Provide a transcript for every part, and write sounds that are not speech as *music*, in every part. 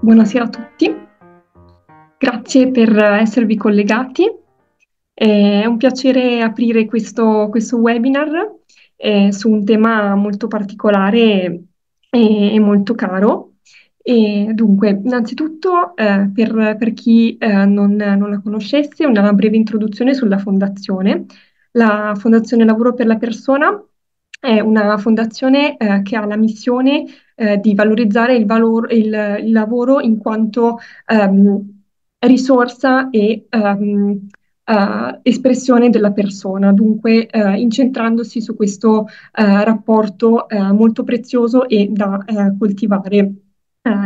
Buonasera a tutti, grazie per esservi collegati. È un piacere aprire questo, questo webinar eh, su un tema molto particolare e, e molto caro. E dunque, innanzitutto, eh, per, per, chi eh, non, non, la conoscesse, una breve introduzione sulla fondazione. La Fondazione Lavoro per la Persona è una fondazione eh, che ha la missione eh, di valorizzare il, valor, il, il, lavoro in quanto ehm, risorsa e ehm, Uh, espressione della persona, dunque uh, incentrandosi su questo uh, rapporto molto prezioso e da coltivare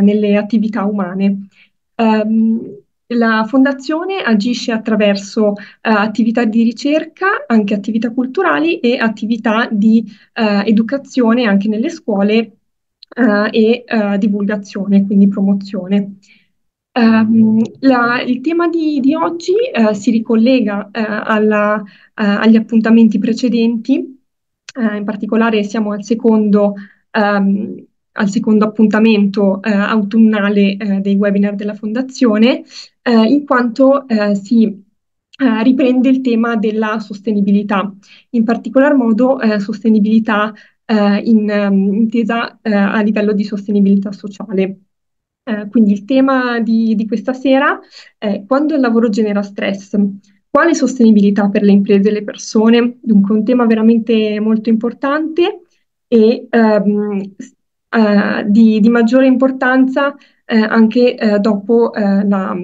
nelle attività umane. Um, la fondazione agisce attraverso uh, attività di ricerca, anche attività culturali e attività di uh, educazione anche nelle scuole uh, e divulgazione, quindi promozione. Um, la, il tema di, di oggi si ricollega alla, agli appuntamenti precedenti, in particolare siamo al secondo um, al secondo appuntamento eh, autunnale eh, dei webinar della Fondazione, eh, in quanto eh, si eh, riprende il tema della sostenibilità, in particolar modo eh, in, um, intesa a livello di sostenibilità sociale. quindi il tema di, di questa sera è quando il lavoro genera stress, quale sostenibilità per le imprese e le persone? Dunque un tema veramente molto importante e um, eh, di, di, maggiore importanza eh, anche eh, dopo eh, la,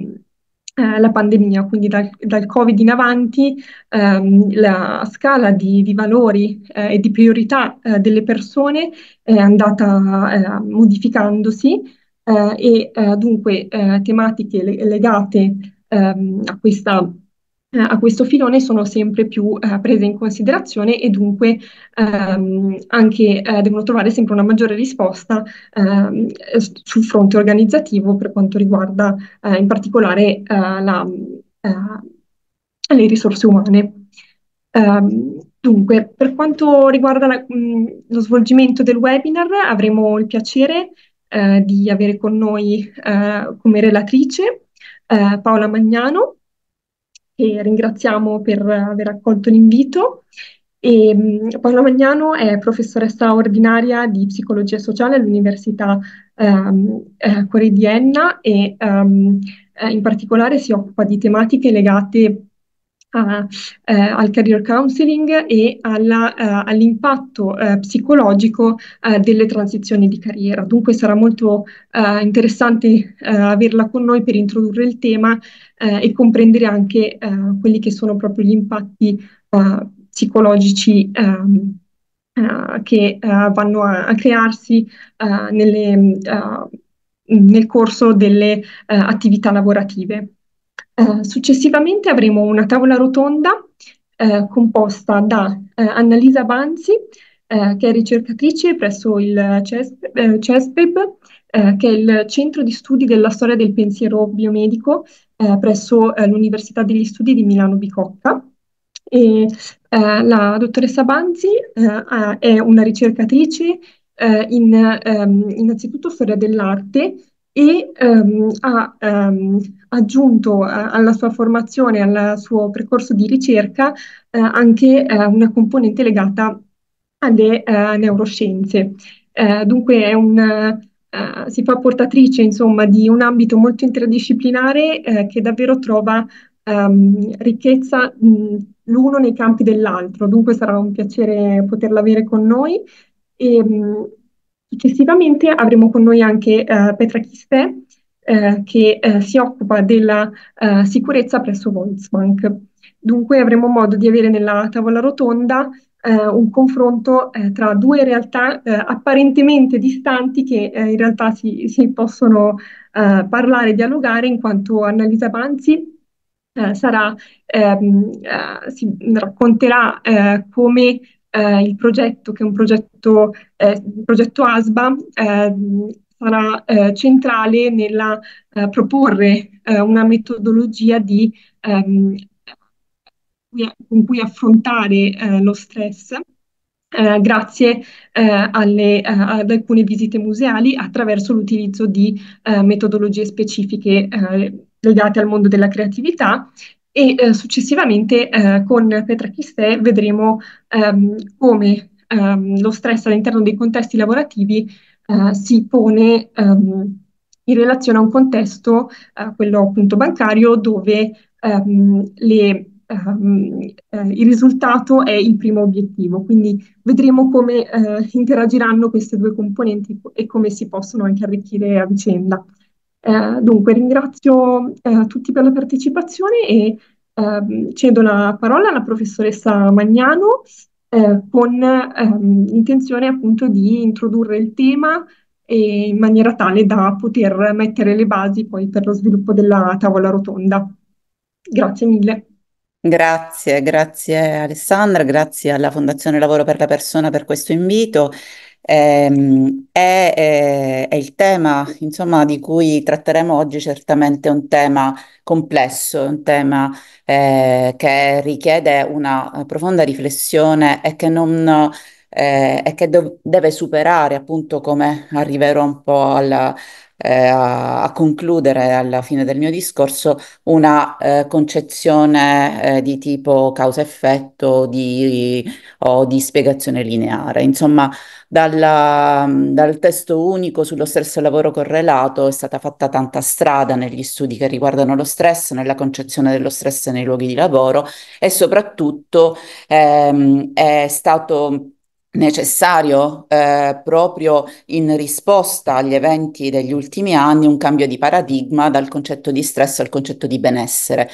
eh, la, pandemia, quindi dal, dal, Covid in avanti ehm, la scala di, di valori e di priorità delle persone è andata modificandosi e dunque tematiche legate ehm, a questa eh, a questo filone sono sempre più eh, prese in considerazione e dunque ehm, anche eh, devono trovare sempre una maggiore risposta ehm, sul fronte organizzativo per quanto riguarda eh, in particolare eh, la, eh, le risorse umane. Um, dunque, per quanto riguarda la, mh, lo svolgimento del webinar, avremo il piacere di avere con noi come relatrice Paola Magnano, che ringraziamo per aver accolto l'invito. E, um, Paola Magnano è professoressa ordinaria di psicologia sociale all'Università um, eh, Cuore di Enna e um, eh, in particolare si occupa di tematiche legate a, eh, al career counseling e alla, uh, all'impatto uh, psicologico uh, delle transizioni di carriera. Dunque sarà molto interessante averla con noi per introdurre il tema e comprendere anche quelli che sono proprio gli impatti psicologici ehm, che vanno a, a crearsi nelle, nel corso delle attività lavorative. Eh, successivamente avremo una tavola rotonda eh, composta da eh, Annalisa Banzi, eh, che è ricercatrice presso il CESPEB, che è il Centro di Studi della Storia del Pensiero Biomedico presso l'Università degli Studi di Milano Bicocca. E, la dottoressa Banzi è una ricercatrice in um, innanzitutto storia dell'arte e um, ha um, aggiunto uh, alla sua formazione, al suo percorso di ricerca, uh, anche uh, una componente legata alle neuroscienze. dunque un, si fa portatrice insomma, di un ambito molto interdisciplinare che davvero trova um, ricchezza mh, l'uno nei campi dell'altro. Dunque sarà un piacere poterla avere con noi. E, mh, Successivamente avremo con noi anche eh, Petra Chiste, eh, che eh, si occupa della eh, sicurezza presso Volksbank. Dunque avremo modo di avere nella tavola rotonda eh, un confronto eh, tra due realtà apparentemente distanti che in realtà si, si possono parlare e dialogare in quanto Annalisa Banzi sarà, ehm, si racconterà come eh, il progetto, che è un progetto, eh, progetto ASBA, eh, sarà eh, centrale nella eh, proporre eh, una metodologia di, ehm, con cui affrontare lo stress eh, grazie eh, alle, eh, ad alcune visite museali attraverso l'utilizzo di eh, metodologie specifiche eh, legate al mondo della creatività e eh, successivamente con Petra Chistè vedremo ehm, come ehm, lo stress all'interno dei contesti lavorativi si pone ehm, in relazione a un contesto, quello appunto bancario, dove ehm, le Um, eh, il risultato è il primo obiettivo, quindi vedremo come eh, interagiranno queste due componenti e come si possono anche arricchire a vicenda. Eh, dunque ringrazio eh, tutti per la partecipazione e ehm, cedo la parola alla professoressa Magnano eh, con ehm, l'intenzione appunto di introdurre il tema in maniera tale da poter mettere le basi poi per lo sviluppo della tavola rotonda. Grazie mille. Grazie, grazie Alessandra, grazie alla Fondazione Lavoro per la Persona per questo invito. Ehm, è, è- è il tema, insomma, di cui tratteremo oggi certamente un tema complesso, un tema eh, che richiede una profonda riflessione e che non eh, e che deve superare, appunto, come arriverò un po' alla, eh, a, concludere alla fine del mio discorso, una eh, concezione eh, di tipo causa-effetto di, o di spiegazione lineare. Insomma, dalla, dal testo unico sullo stress lavoro correlato è stata fatta tanta strada negli studi che riguardano lo stress, nella concezione dello stress nei luoghi di lavoro e soprattutto ehm, è stato necessario eh, proprio in risposta agli eventi degli ultimi anni un cambio di paradigma dal concetto di stress al concetto di benessere.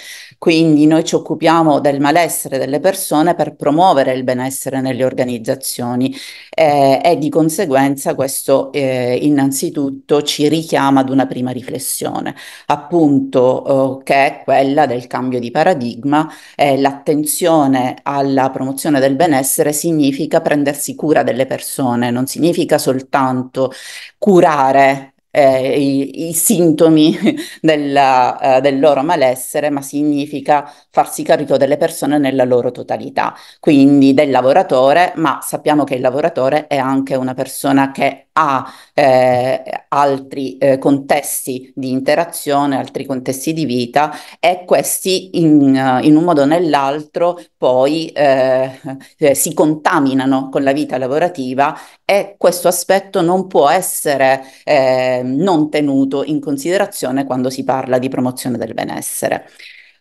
Quindi noi ci occupiamo del malessere delle persone per promuovere il benessere nelle organizzazioni. Eh, e di conseguenza questo eh, innanzitutto ci richiama ad una prima riflessione, appunto eh, che è quella del cambio di paradigma l'attenzione alla promozione del benessere significa prendersi cura delle persone, non significa soltanto curare eh, i, i, sintomi *laughs* della, uh, del loro malessere, ma significa farsi carico delle persone nella loro totalità, quindi del lavoratore, ma sappiamo che il lavoratore è anche una persona che ha eh, altri eh, contesti di interazione, altri contesti di vita e questi in, in un modo o nell'altro poi eh, eh, si contaminano con la vita lavorativa e questo aspetto non può essere eh, non tenuto in considerazione quando si parla di promozione del benessere.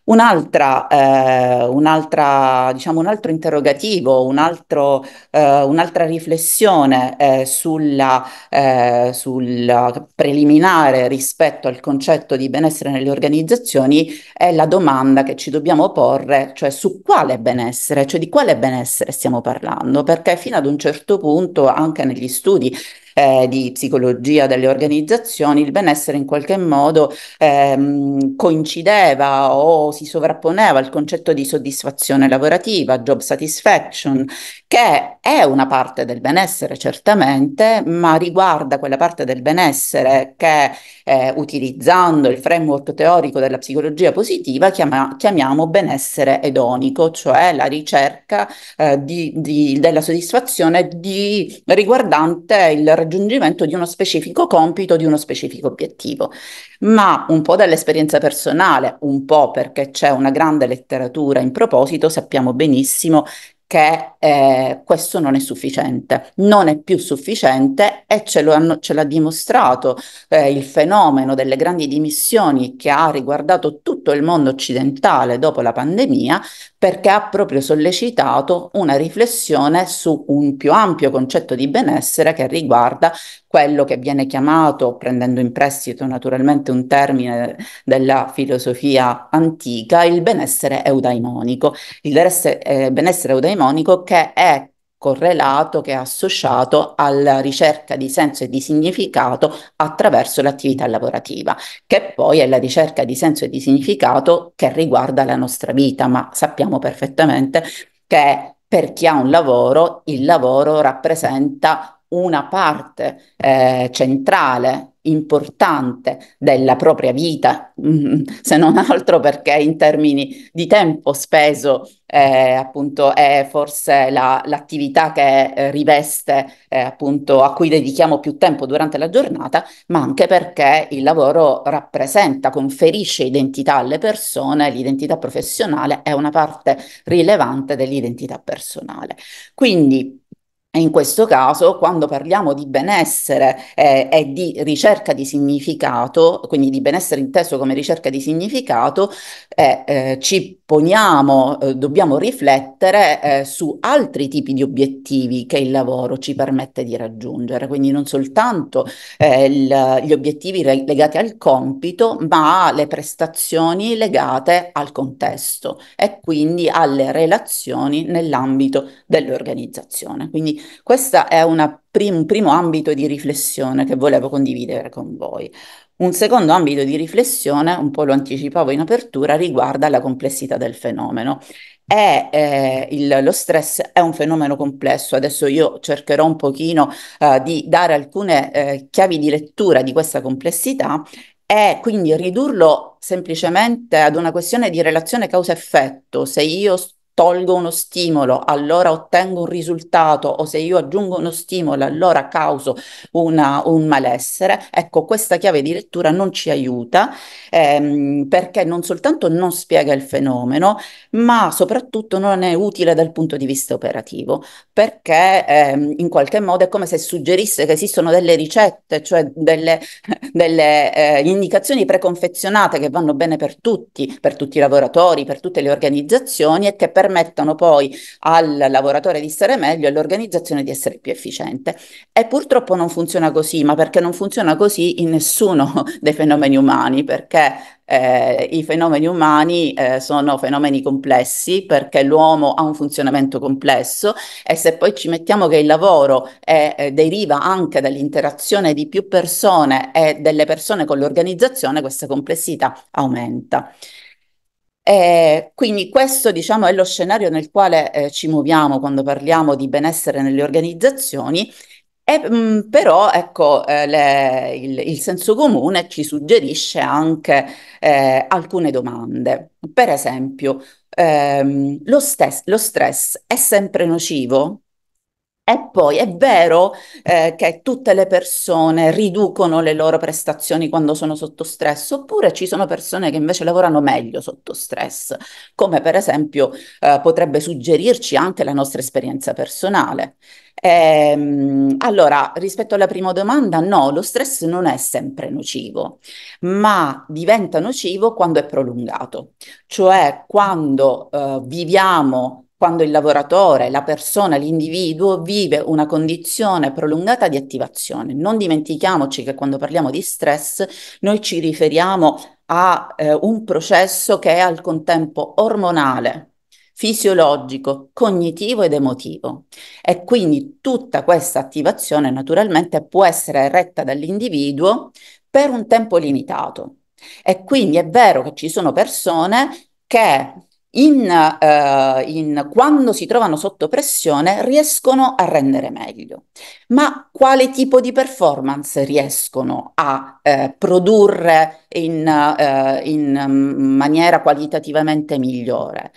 Un'altra, eh, un'altra, diciamo, un altro interrogativo, un altro, eh, un'altra riflessione eh, sulla, eh, sul preliminare rispetto al concetto di benessere nelle organizzazioni è la domanda che ci dobbiamo porre, cioè su quale benessere, cioè di quale benessere stiamo parlando, perché fino ad un certo punto anche negli studi eh, di psicologia delle organizzazioni, il benessere in qualche modo ehm, coincideva o si sovrapponeva al concetto di soddisfazione lavorativa, job satisfaction, che è una parte del benessere certamente, ma riguarda quella parte del benessere che eh, utilizzando il framework teorico della psicologia positiva chiama, chiamiamo benessere edonico, cioè la ricerca eh, di, di, della soddisfazione di, riguardante il raggiungimento di uno specifico compito, di uno specifico obiettivo. Ma un po' dall'esperienza personale, un po' perché c'è una grande letteratura in proposito, sappiamo benissimo che eh, questo non è sufficiente, non è più sufficiente e ce, hanno, ce l'ha dimostrato eh, il fenomeno delle grandi dimissioni che ha riguardato tutto il mondo occidentale dopo la pandemia, perché ha proprio sollecitato una riflessione su un più ampio concetto di benessere che riguarda quello che viene chiamato, prendendo in prestito naturalmente un termine della filosofia antica, il benessere eudaimonico. Il benessere, eh, benessere eudaimonico che è correlato, che è associato alla ricerca di senso e di significato attraverso l'attività lavorativa, che poi è la ricerca di senso e di significato che riguarda la nostra vita, ma sappiamo perfettamente che per chi ha un lavoro, il lavoro rappresenta una parte eh, centrale importante della propria vita, mm, *laughs* se non altro perché in termini di tempo speso eh, appunto è forse la, l'attività che eh, riveste eh, appunto a cui dedichiamo più tempo durante la giornata, ma anche perché il lavoro rappresenta, conferisce identità alle persone, l'identità professionale è una parte rilevante dell'identità personale. Quindi in questo caso, quando parliamo di benessere eh, e di ricerca di significato, quindi di benessere inteso come ricerca di significato, eh, eh, ci poniamo, eh, dobbiamo riflettere eh, su altri tipi di obiettivi che il lavoro ci permette di raggiungere, quindi non soltanto eh, il, gli obiettivi legati al compito, ma le prestazioni legate al contesto e quindi alle relazioni nell'ambito dell'organizzazione. Quindi questo è prim un primo ambito di riflessione che volevo condividere con voi. Un secondo ambito di riflessione, un po' lo anticipavo in apertura, riguarda la complessità del fenomeno. È, eh, il, lo stress è un fenomeno complesso, adesso io cercherò un pochino eh, di dare alcune eh, chiavi di lettura di questa complessità e quindi ridurlo semplicemente ad una questione di relazione causa-effetto. Se io tolgo uno stimolo, allora ottengo un risultato o se io aggiungo uno stimolo, allora causo una, un malessere. Ecco, questa chiave di lettura non ci aiuta ehm, perché non soltanto non spiega il fenomeno, ma soprattutto non è utile dal punto di vista operativo, perché ehm, in qualche modo è come se suggerisse che esistono delle ricette, cioè delle, *laughs* delle eh, indicazioni preconfezionate che vanno bene per tutti, per tutti i lavoratori, per tutte le organizzazioni e che per permettono poi al lavoratore di stare meglio e all'organizzazione di essere più efficiente. E purtroppo non funziona così, ma perché non funziona così in nessuno *laughs* dei fenomeni umani, perché eh, i fenomeni umani eh, sono fenomeni complessi perché l'uomo ha un funzionamento complesso e se poi ci mettiamo che il lavoro eh, deriva anche dall'interazione di più persone e delle persone con l'organizzazione, questa complessità aumenta. Eh, quindi questo diciamo, è lo scenario nel quale eh, ci muoviamo quando parliamo di benessere nelle organizzazioni, e, mh, mm, però ecco, eh, le, il, il, senso comune ci suggerisce anche eh, alcune domande. Per esempio, ehm, lo, stes- lo stress è sempre nocivo? E poi è vero eh, che tutte le persone riducono le loro prestazioni quando sono sotto stress, oppure ci sono persone che invece lavorano meglio sotto stress, come per esempio eh, potrebbe suggerirci anche la nostra esperienza personale. Ehm, allora, rispetto alla prima domanda, no, lo stress non è sempre nocivo, ma diventa nocivo quando è prolungato, cioè quando eh, viviamo quando il lavoratore, la persona, l'individuo vive una condizione prolungata di attivazione. Non dimentichiamoci che quando parliamo di stress noi ci riferiamo a eh, un processo che è al contempo ormonale, fisiologico, cognitivo ed emotivo. E quindi tutta questa attivazione naturalmente può essere retta dall'individuo per un tempo limitato. E quindi è vero che ci sono persone che in, uh, in, quando si trovano sotto pressione riescono a rendere meglio. Ma quale tipo di performance riescono a uh, produrre in, uh, in maniera qualitativamente migliore?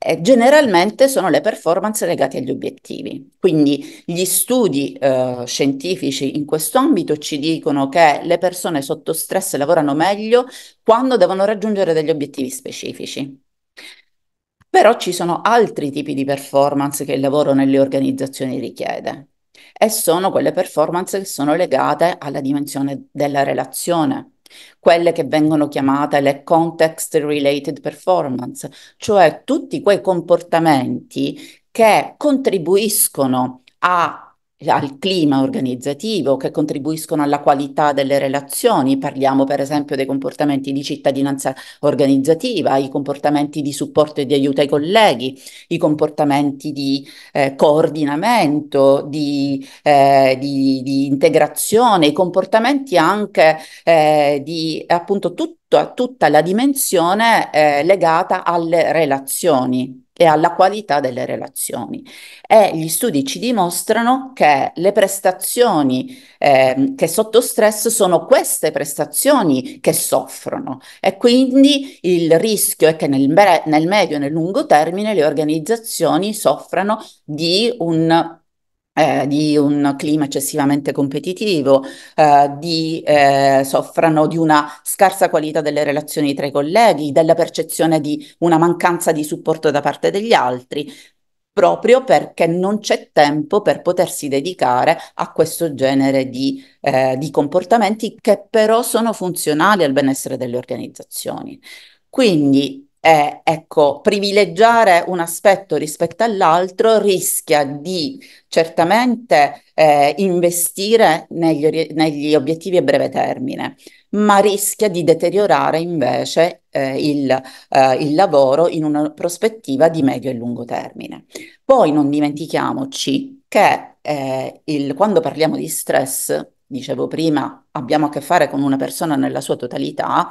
Eh, generalmente sono le performance legate agli obiettivi. Quindi gli studi eh, scientifici in questo ambito ci dicono che le persone sotto stress lavorano meglio quando devono raggiungere degli obiettivi specifici. Però ci sono altri tipi di performance che il lavoro nelle organizzazioni richiede. E sono quelle performance che sono legate alla dimensione della relazione, quelle che vengono chiamate le context related performance, cioè tutti quei comportamenti che contribuiscono a al clima organizzativo, che contribuiscono alla qualità delle relazioni. Parliamo per esempio dei comportamenti di cittadinanza organizzativa, i comportamenti di supporto e di aiuto ai colleghi, i comportamenti di eh, coordinamento, di, eh, di, di, integrazione, i comportamenti anche eh, di appunto tutto, tutta la dimensione eh, legata alle relazioni e alla qualità delle relazioni. E gli studi ci dimostrano che le prestazioni eh, che sotto stress sono queste prestazioni che soffrono e quindi il rischio è che nel, nel medio e nel lungo termine le organizzazioni soffrano di un eh, di un clima eccessivamente competitivo, eh, di, eh, soffrano di una scarsa qualità delle relazioni tra i colleghi, della percezione di una mancanza di supporto da parte degli altri, proprio perché non c'è tempo per potersi dedicare a questo genere di, eh, di comportamenti che però sono funzionali al benessere delle organizzazioni. Quindi eh, ecco, privilegiare un aspetto rispetto all'altro rischia di certamente eh, investire negli, negli, obiettivi a breve termine, ma rischia di deteriorare invece eh, il, eh, il lavoro in una prospettiva di medio e lungo termine. Poi non dimentichiamoci che eh, il, quando parliamo di stress, dicevo prima, abbiamo a che fare con una persona nella sua totalità,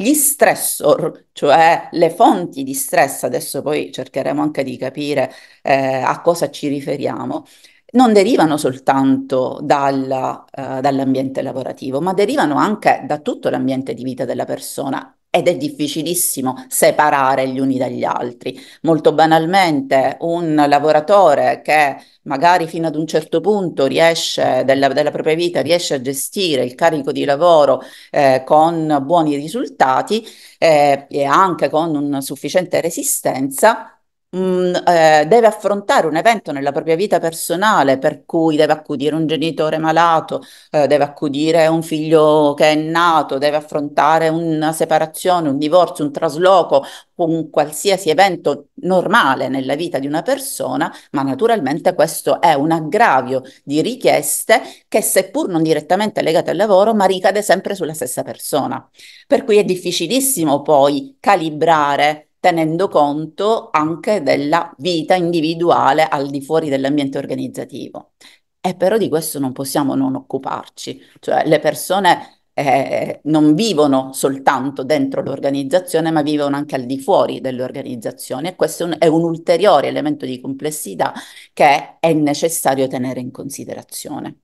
gli stressor, cioè le fonti di stress, adesso poi cercheremo anche di capire eh, a cosa ci riferiamo, non derivano soltanto dalla, uh, dall'ambiente lavorativo, ma derivano anche da tutto l'ambiente di vita della persona ed è difficilissimo separare gli uni dagli altri. Molto banalmente, un lavoratore che magari fino ad un certo punto riesce, della, della propria vita, riesce a gestire il carico di lavoro eh, con buoni risultati eh, e anche con una sufficiente resistenza, mh, mm, eh, deve affrontare un evento nella propria vita personale per cui deve accudire un genitore malato, eh, deve accudire un figlio che è nato, deve affrontare una separazione, un divorzio, un trasloco, un qualsiasi evento normale nella vita di una persona, ma naturalmente questo è un aggravio di richieste che seppur non direttamente legate al lavoro, ma ricade sempre sulla stessa persona. Per cui è difficilissimo poi calibrare tenendo conto anche della vita individuale al di fuori dell'ambiente organizzativo. E però di questo non possiamo non occuparci, cioè le persone eh, non vivono soltanto dentro l'organizzazione, ma vivono anche al di fuori dell'organizzazione e questo è un, è un ulteriore elemento di complessità che è necessario tenere in considerazione.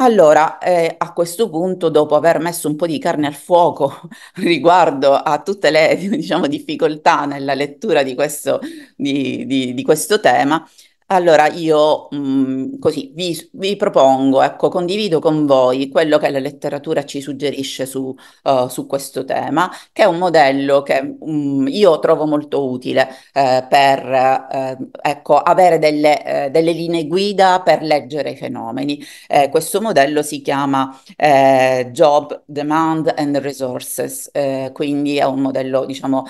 Allora, eh, a questo punto, dopo aver messo un po' di carne al fuoco *laughs* riguardo a tutte le, *laughs* diciamo, difficoltà nella lettura di questo, di, di, di questo tema, allora io mh, mm, così vi, vi, propongo, ecco, condivido con voi quello che la letteratura ci suggerisce su, uh, su questo tema, che è un modello che mh, mm, io trovo molto utile eh, per eh, ecco, avere delle, eh, delle, linee guida per leggere i fenomeni. Eh, questo modello si chiama eh, Job, Demand and Resources, quindi è un modello diciamo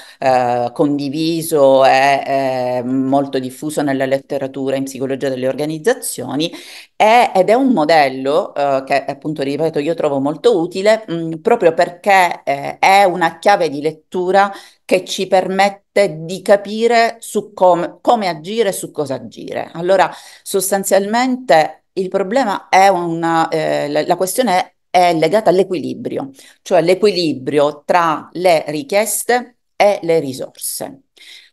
condiviso e molto diffuso nella letteratura in psicologia delle organizzazioni è, ed è un modello eh, che appunto, ripeto, io trovo molto utile mh, proprio perché eh, è una chiave di lettura che ci permette di capire su come, come agire e su cosa agire. Allora, sostanzialmente il problema è una, eh, la, la questione è legata all'equilibrio, cioè l'equilibrio tra le richieste e le risorse.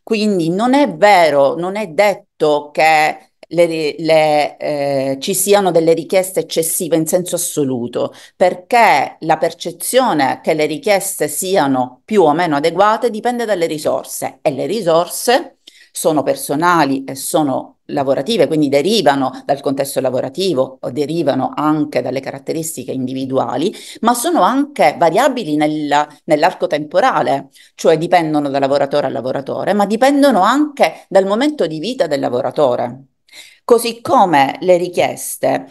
Quindi non è vero, non è detto che le, le, eh, ci siano delle richieste eccessive in senso assoluto, perché la percezione che le richieste siano più o meno adeguate dipende dalle risorse e le risorse sono personali e sono lavorative, quindi derivano dal contesto lavorativo o derivano anche dalle caratteristiche individuali, ma sono anche variabili nella, nell'arco temporale, cioè dipendono da lavoratore a lavoratore, ma dipendono anche dal momento di vita del lavoratore. Così come le richieste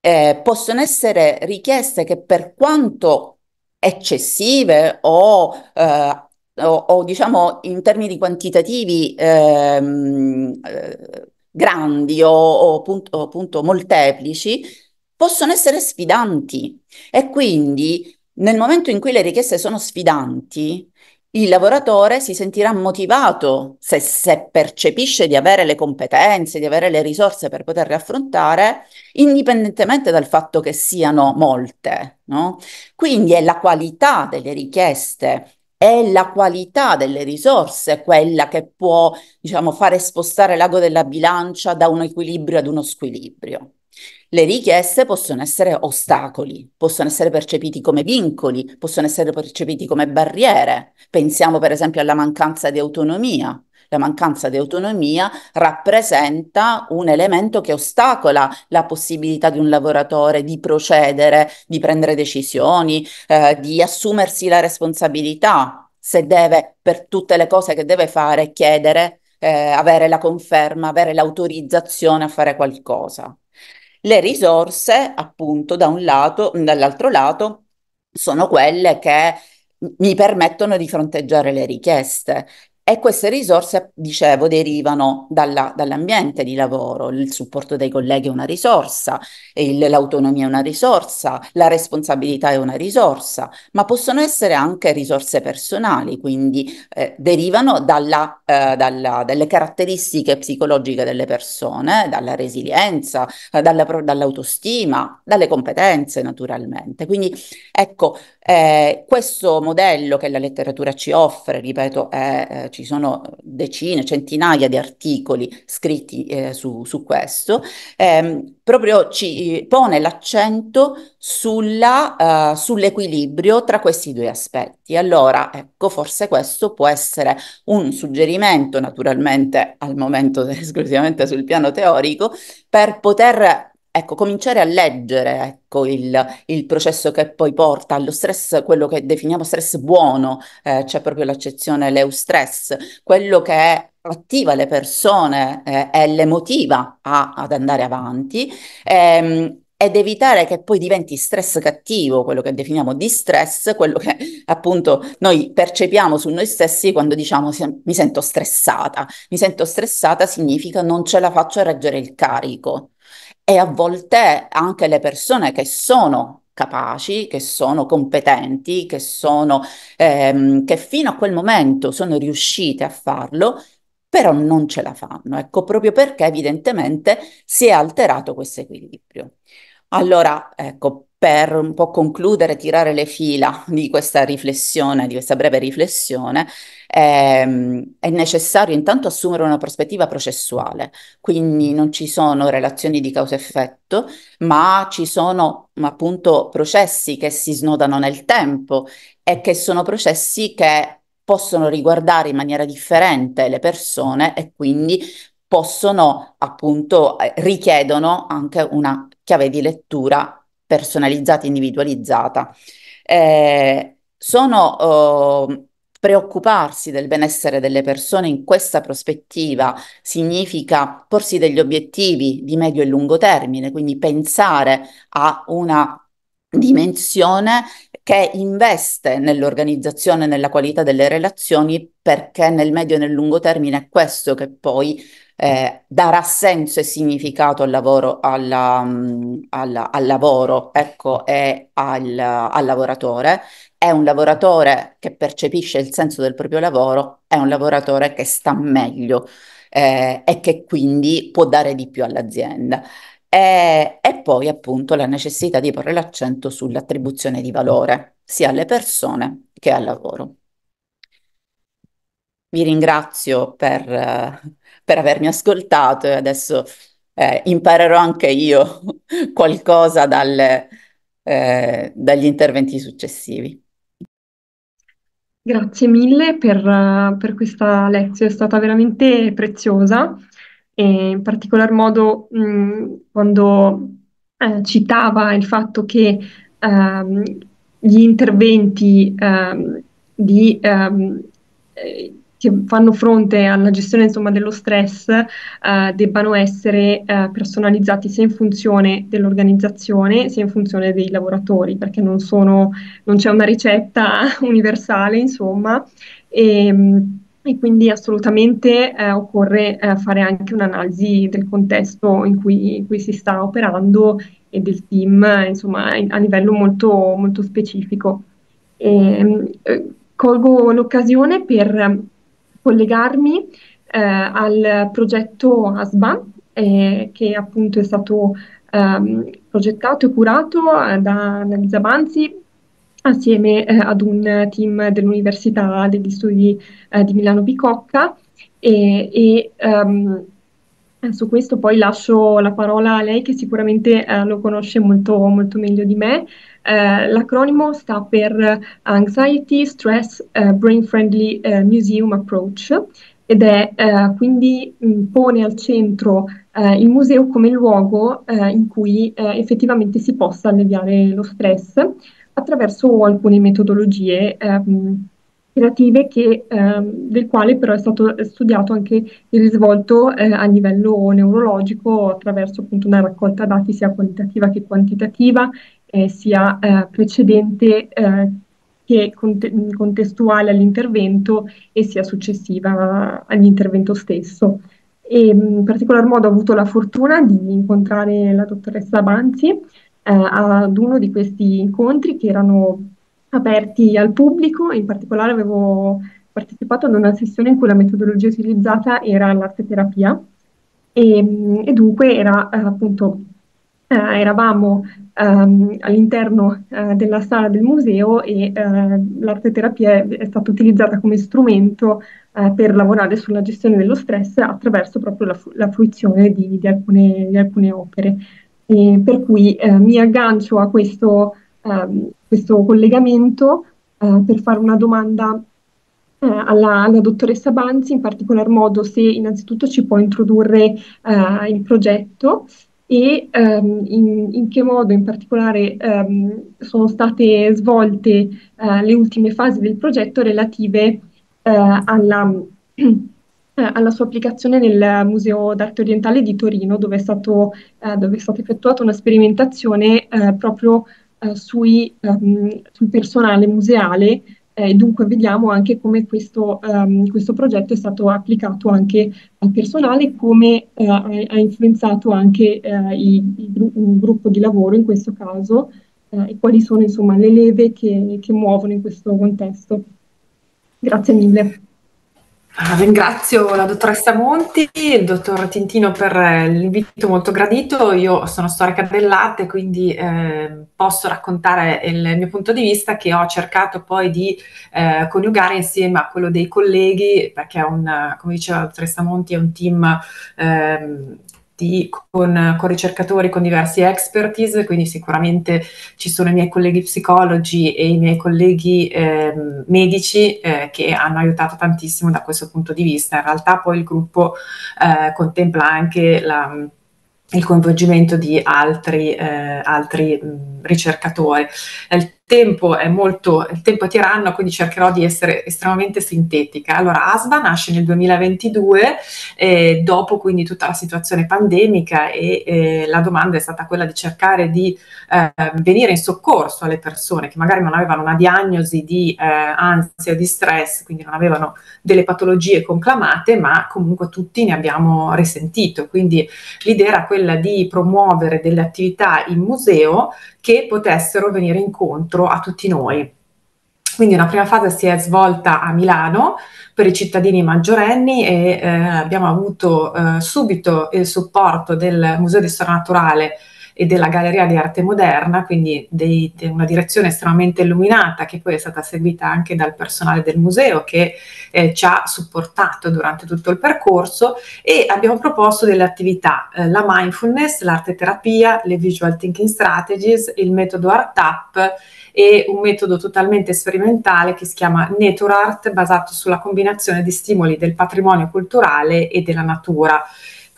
eh, possono essere richieste che per quanto eccessive o eh, o, o, diciamo in termini quantitativi ehm, eh, grandi o, o, appunto, appunto molteplici, possono essere sfidanti e quindi nel momento in cui le richieste sono sfidanti, il lavoratore si sentirà motivato se, se, percepisce di avere le competenze, di avere le risorse per poterle affrontare, indipendentemente dal fatto che siano molte. No? Quindi è la qualità delle richieste è la qualità delle risorse quella che può, diciamo, fare spostare l'ago della bilancia da un equilibrio ad uno squilibrio. Le richieste possono essere ostacoli, possono essere percepiti come vincoli, possono essere percepiti come barriere. Pensiamo per esempio alla mancanza di autonomia. La mancanza di autonomia rappresenta un elemento che ostacola la possibilità di un lavoratore di procedere, di prendere decisioni, eh, di assumersi la responsabilità se deve, per tutte le cose che deve fare, chiedere, eh, avere la conferma, avere l'autorizzazione a fare qualcosa. Le risorse, appunto, da un lato, dall'altro lato, sono quelle che mi permettono di fronteggiare le richieste e queste risorse, dicevo, derivano dalla, dall'ambiente di lavoro, il supporto dei colleghi è una risorsa, il, l'autonomia è una risorsa, la responsabilità è una risorsa, ma possono essere anche risorse personali, quindi eh, derivano dalla, eh, dalla, dalle caratteristiche psicologiche delle persone, dalla resilienza, eh, dalla, dall'autostima, dalle competenze naturalmente. Quindi ecco, eh, questo modello che la letteratura ci offre, ripeto, è, eh, ci sono decine, centinaia di articoli scritti eh, su, su, questo, ehm, proprio ci pone l'accento sulla, uh, sull'equilibrio tra questi due aspetti. Allora, ecco, forse questo può essere un suggerimento, naturalmente al momento *laughs* esclusivamente sul piano teorico, per poter ecco, cominciare a leggere ecco, il, il, processo che poi porta allo stress, quello che definiamo stress buono, eh, c'è proprio l'accezione l'eustress, quello che attiva le persone eh, e le motiva a, ad andare avanti. Ehm, ed evitare che poi diventi stress cattivo, quello che definiamo di stress, quello che appunto noi percepiamo su noi stessi quando diciamo mi sento stressata. Mi sento stressata significa non ce la faccio a reggere il carico e a volte anche le persone che sono capaci, che sono competenti, che, sono, ehm, che fino a quel momento sono riuscite a farlo, però non ce la fanno, ecco, proprio perché evidentemente si è alterato questo equilibrio. Allora, ecco, per un po' concludere, tirare le fila di questa riflessione, di questa breve riflessione, ehm, è necessario intanto assumere una prospettiva processuale, quindi non ci sono relazioni di causa-effetto, ma ci sono appunto processi che si snodano nel tempo e che sono processi che possono riguardare in maniera differente le persone e quindi possono appunto eh, richiedono anche una chiave di lettura personalizzata, individualizzata. Eh, sono eh, preoccuparsi del benessere delle persone in questa prospettiva significa porsi degli obiettivi di medio e lungo termine, quindi pensare a una dimensione che investe nell'organizzazione nella qualità delle relazioni perché nel medio e nel lungo termine è questo che poi eh, darà senso e significato al lavoro, alla, mm, alla, al lavoro ecco, e al, al lavoratore. È un lavoratore che percepisce il senso del proprio lavoro, è un lavoratore che sta meglio eh, e che quindi può dare di più all'azienda. E, e, poi appunto la necessità di porre l'accento sull'attribuzione di valore sia alle persone che al lavoro. Vi ringrazio per, uh, per avermi ascoltato e adesso eh, imparerò anche io *laughs* qualcosa dalle, eh, dagli interventi successivi. Grazie mille per, per, questa lezione, è stata veramente preziosa e in particolar modo mh, quando eh, citava il fatto che ehm, gli interventi ehm, di ehm, eh, che fanno fronte alla gestione insomma, dello stress eh, debbano essere eh, personalizzati sia in funzione dell'organizzazione sia in funzione dei lavoratori, perché non, sono, non c'è una ricetta *laughs* universale, insomma, e, e quindi assolutamente eh, occorre eh, fare anche un'analisi del contesto in cui, in cui, si sta operando e del team, insomma, a livello molto, molto specifico. E, eh, colgo l'occasione per collegarmi eh, al progetto ASBA, eh, che appunto è stato ehm, progettato e curato eh, da Annalisa Banzi assieme eh, ad un team dell'Università degli Studi eh, di Milano Bicocca e, e um, su questo poi lascio la parola a lei che sicuramente eh, lo conosce molto, molto meglio di me. Eh, l'acronimo sta per Anxiety, Stress, uh, Brain Friendly uh, Museum Approach ed è uh, quindi mh, pone al centro il museo come luogo in cui effettivamente si possa alleviare lo stress attraverso alcune metodologie ehm, creative che, ehm, del quale però è stato studiato anche il risvolto eh, a livello neurologico attraverso appunto una raccolta dati sia qualitativa che quantitativa, eh, sia eh, precedente eh, che conte- contestuale all'intervento e sia successiva all'intervento stesso. E, in particolar modo ho avuto la fortuna di incontrare la dottoressa Banzi, eh, ad uno di questi incontri che erano aperti al pubblico, in particolare avevo partecipato ad una sessione in cui la metodologia utilizzata era l'arte terapia. E, e dunque era eh, appunto eh, eravamo ehm, all'interno eh, della sala del museo e eh, l'arte terapia è, stata utilizzata come strumento eh, per lavorare sulla gestione dello stress attraverso proprio la, la fruizione di, di, alcune, di alcune opere. Eh, per cui eh, mi aggancio a questo, ehm, questo collegamento eh, per fare una domanda eh, alla, alla, dottoressa Banzi, in particolar modo se innanzitutto ci può introdurre eh, il progetto e ehm, in, in, che modo in particolare ehm, sono state svolte eh, le ultime fasi del progetto relative alla eh, alla sua applicazione nel Museo d'Arte Orientale di Torino, dove è, stato, eh, dove è stata effettuata una sperimentazione eh, proprio eh, sui, um, sul personale museale e dunque vediamo anche come questo, um, questo, progetto è stato applicato anche al personale, come uh, ha influenzato anche uh, i, i gru- un gruppo di lavoro in questo caso uh, e quali sono insomma le leve che, che muovono in questo contesto. Grazie mille. Ah, ringrazio la dottoressa Monti e il dottor Tintino per eh, l'invito molto gradito. Io sono storica dell'arte, quindi eh, posso raccontare il mio punto di vista che ho cercato poi di eh, coniugare insieme a quello dei colleghi, perché è un, come diceva la dottoressa Monti, è un team eh, di, con, con, ricercatori con diversi expertise, quindi sicuramente ci sono i miei colleghi psicologi e i miei colleghi eh, medici eh, che hanno aiutato tantissimo da questo punto di vista. In realtà poi il gruppo eh, contempla anche la il coinvolgimento di altri, eh, altri mh, ricercatori. Il tempo è molto, il tempo è tiranno, quindi cercherò di essere estremamente sintetica. Allora, ASBA nasce nel 2022, eh, dopo quindi tutta la situazione pandemica e eh, la domanda è stata quella di cercare di eh, venire in soccorso alle persone che magari non avevano una diagnosi di eh, ansia di stress, quindi non avevano delle patologie conclamate, ma comunque tutti ne abbiamo risentito. Quindi l'idea era quella di promuovere delle attività in museo che potessero venire incontro a tutti noi. Quindi una prima fase si è svolta a Milano per i cittadini maggiorenni e eh, abbiamo avuto eh, subito il supporto del Museo di Storia Naturale e della Galleria di Arte Moderna, quindi di una direzione estremamente illuminata che poi è stata seguita anche dal personale del museo che eh, ci ha supportato durante tutto il percorso e abbiamo proposto delle attività, eh, la mindfulness, l'arte terapia, le visual thinking strategies, il metodo Art Up e un metodo totalmente sperimentale che si chiama Nature Art basato sulla combinazione di stimoli del patrimonio culturale e della natura.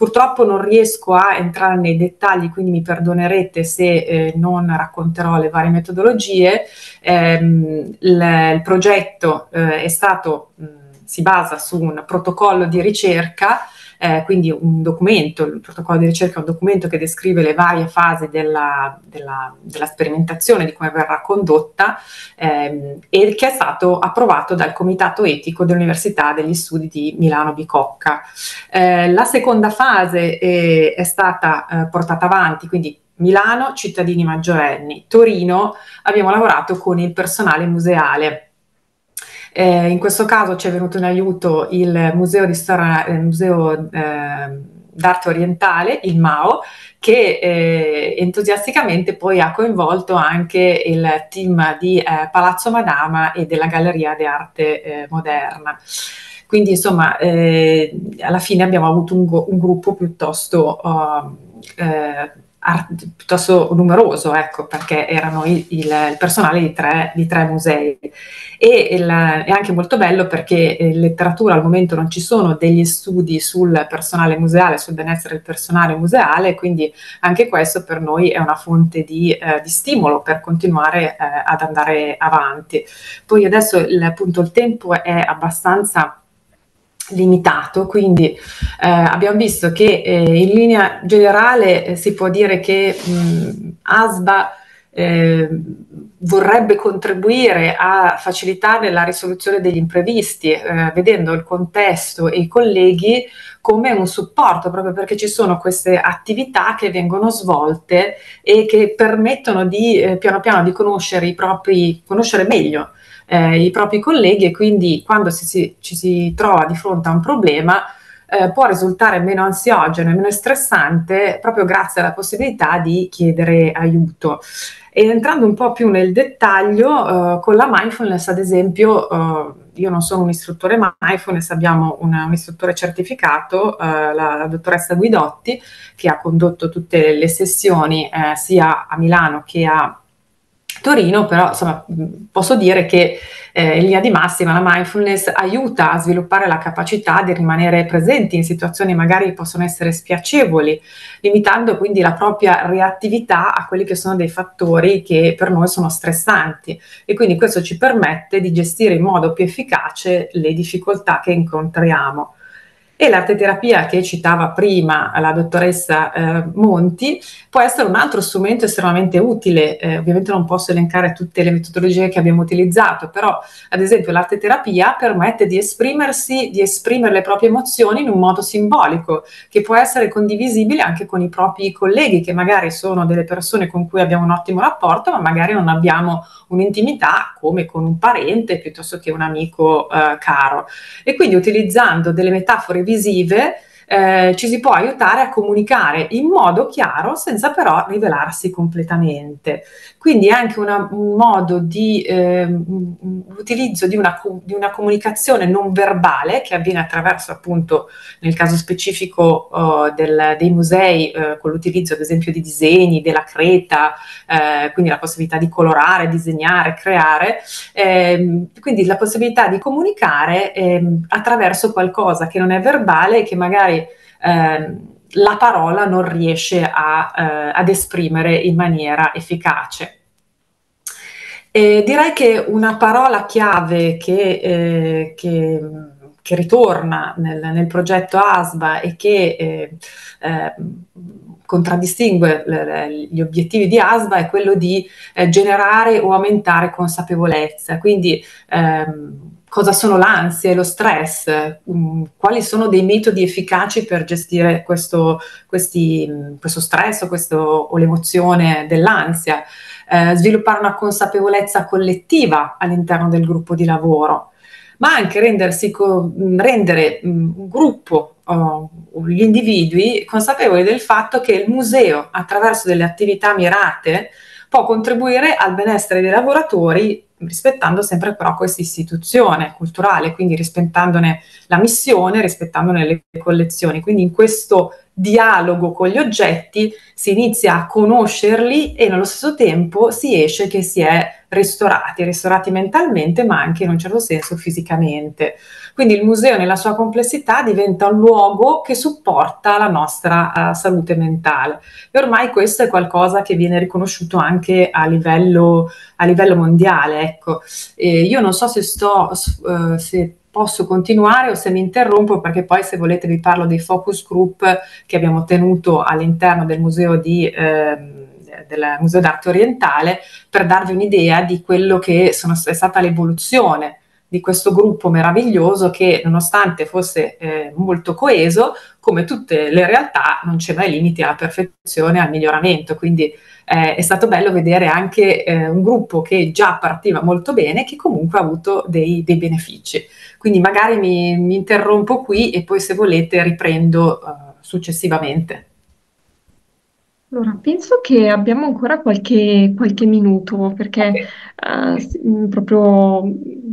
Purtroppo non riesco a entrare nei dettagli, quindi mi perdonerete se eh, non racconterò le varie metodologie. Eh, il, il, progetto eh, è stato, mh, si basa su un protocollo di ricerca eh, quindi un documento, il protocollo di ricerca è un documento che descrive le varie fasi della, della, della sperimentazione, di come verrà condotta ehm, e che è stato approvato dal Comitato Etico dell'Università degli Studi di Milano Bicocca. Eh, la seconda fase è, è stata eh, portata avanti, quindi Milano, cittadini maggiorenni, Torino abbiamo lavorato con il personale museale eh, in questo caso ci è venuto in aiuto il Museo di Storia, il Museo eh, d'arte orientale, il MAO, che eh, entusiasticamente poi ha coinvolto anche il team di eh, Palazzo Madama e della Galleria di Arte eh, Moderna. Quindi insomma, eh, alla fine abbiamo avuto un, un gruppo piuttosto... Eh, piuttosto numeroso, ecco, perché erano il, il, personale di tre, di tre, musei. E il, è anche molto bello perché in letteratura al momento non ci sono degli studi sul personale museale, sul benessere del personale museale, quindi anche questo per noi è una fonte di, eh, di stimolo per continuare eh, ad andare avanti. Poi adesso appunto il tempo è abbastanza limitato, quindi eh, abbiamo visto che eh, in linea generale eh, si può dire che mh, ASBA eh, vorrebbe contribuire a facilitare la risoluzione degli imprevisti, eh, vedendo il contesto e i colleghi come un supporto, proprio perché ci sono queste attività che vengono svolte e che permettono di eh, piano piano di conoscere i propri, conoscere meglio eh, i propri colleghi e quindi quando si, si, ci si trova di fronte a un problema eh, può risultare meno ansiogeno e meno stressante proprio grazie alla possibilità di chiedere aiuto. E entrando un po' più nel dettaglio, eh, con la mindfulness, ad esempio, eh, io non sono un istruttore mindfulness, abbiamo una, un istruttore certificato, eh, la, la, dottoressa Guidotti, che ha condotto tutte le sessioni eh, sia a Milano che a Torino, però insomma, posso dire che eh, in linea di massima la mindfulness aiuta a sviluppare la capacità di rimanere presenti in situazioni magari che possono essere spiacevoli, limitando quindi la propria reattività a quelli che sono dei fattori che per noi sono stressanti e quindi questo ci permette di gestire in modo più efficace le difficoltà che incontriamo. E l'arte terapia che citava prima la dottoressa eh, Monti può essere un altro strumento estremamente utile. Eh, ovviamente non posso elencare tutte le metodologie che abbiamo utilizzato, però ad esempio l'arte terapia permette di esprimersi, di esprimere le proprie emozioni in un modo simbolico, che può essere condivisibile anche con i propri colleghi, che magari sono delle persone con cui abbiamo un ottimo rapporto, ma magari non abbiamo un'intimità come con un parente piuttosto che un amico eh, caro. E quindi utilizzando delle metafore visive eh, ci si può aiutare a comunicare in modo chiaro senza però rivelarsi completamente. Quindi è anche una, un modo di eh, utilizzo di una, di una, comunicazione non verbale che avviene attraverso appunto nel caso specifico uh, del, dei musei uh, con l'utilizzo ad esempio di disegni, della creta, uh, quindi la possibilità di colorare, disegnare, creare, ehm, quindi la possibilità di comunicare ehm, attraverso qualcosa che non è verbale e che magari eh, la parola non riesce a, eh, ad esprimere in maniera efficace. E direi che una parola chiave che, eh, che, che ritorna nel, nel, progetto ASBA e che eh, eh, contraddistingue gli obiettivi di ASBA è quello di eh, generare o aumentare consapevolezza. Quindi ehm, cosa sono l'ansia e lo stress, mm, quali sono dei metodi efficaci per gestire questo, questi, mm, questo stress o, questo, o l'emozione dell'ansia, eh, sviluppare una consapevolezza collettiva all'interno del gruppo di lavoro, ma anche rendersi, mm, rendere un gruppo o gli individui consapevoli del fatto che il museo, attraverso delle attività mirate, può contribuire al benessere dei lavoratori rispettando sempre però questa istituzione culturale, quindi rispettandone la missione, rispettandone le collezioni. Quindi in questo dialogo con gli oggetti si inizia a conoscerli e nello stesso tempo si esce che si è ristorati, ristorati mentalmente ma anche in un certo senso fisicamente. Quindi il museo nella sua complessità diventa un luogo che supporta la nostra uh, salute mentale e ormai questo è qualcosa che viene riconosciuto anche a livello, a livello mondiale. Ecco. io non so se sto... Uh, se posso continuare o se mi interrompo perché poi se volete vi parlo dei focus group che abbiamo tenuto all'interno del museo di eh, del Museo d'Arte Orientale per darvi un'idea di quello che sono, è stata l'evoluzione di questo gruppo meraviglioso che nonostante fosse eh, molto coeso, come tutte le realtà non c'è mai limiti alla perfezione, al miglioramento, quindi eh, è stato bello vedere anche eh, un gruppo che già partiva molto bene, che comunque ha avuto dei, dei benefici. Quindi magari mi, mi, interrompo qui e poi se volete riprendo uh, successivamente. Allora, penso che abbiamo ancora qualche, qualche minuto, perché Ok. uh, proprio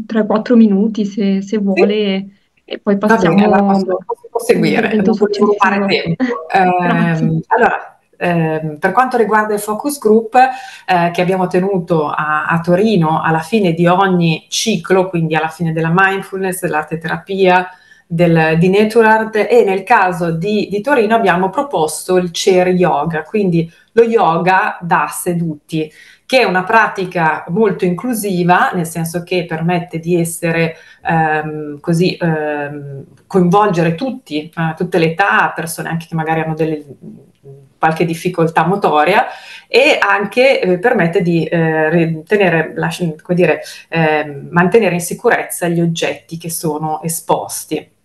3-4 minuti se, se Sì? vuole, e poi Va bene, allora posso, passiamo posso proseguire, all'intervento non voglio rubare successivo. tempo. Grazie. Ehm, allora, ehm, per quanto riguarda il focus group eh, che abbiamo tenuto a, a, Torino alla fine di ogni ciclo, quindi alla fine della mindfulness, dell'arte terapia, del, di Naturart e nel caso di, di Torino abbiamo proposto il chair yoga, quindi lo yoga da seduti che è una pratica molto inclusiva, nel senso che permette di essere ehm, così, ehm, coinvolgere tutti, eh, tutte le età, persone anche che magari hanno delle, qualche difficoltà motoria e anche eh, permette di eh, tenere, lasci, dire, eh, mantenere in sicurezza gli oggetti che sono esposti.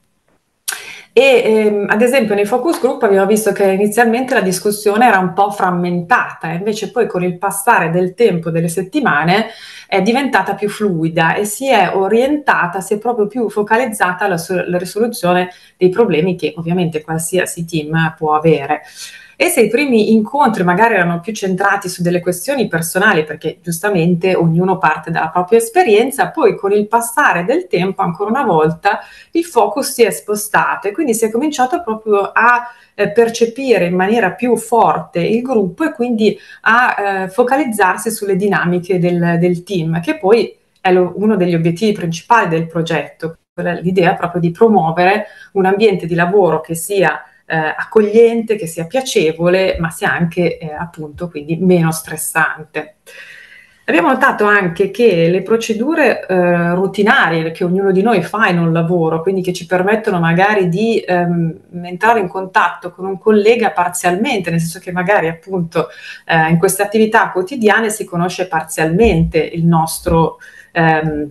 E ehm, ad esempio nei focus group abbiamo visto che inizialmente la discussione era un po' frammentata, invece poi con il passare del tempo, delle settimane, è diventata più fluida e si è orientata, si è proprio più focalizzata alla, alla risoluzione dei problemi che ovviamente qualsiasi team può avere. E se i primi incontri magari erano più centrati su delle questioni personali, perché giustamente ognuno parte dalla propria esperienza, poi con il passare del tempo, ancora una volta, il focus si è spostato e quindi si è cominciato proprio a eh, percepire in maniera più forte il gruppo e quindi a eh, focalizzarsi sulle dinamiche del, del, team, che poi è lo, uno degli obiettivi principali del progetto, l'idea proprio di promuovere un ambiente di lavoro che sia eh, accogliente, che sia piacevole, ma sia anche eh, appunto quindi meno stressante. Abbiamo notato anche che le procedure eh, rutinarie che ognuno di noi fa in un lavoro, quindi che ci permettono magari di ehm, entrare in contatto con un collega parzialmente, nel senso che magari appunto eh, in queste attività quotidiane si conosce parzialmente il nostro ehm,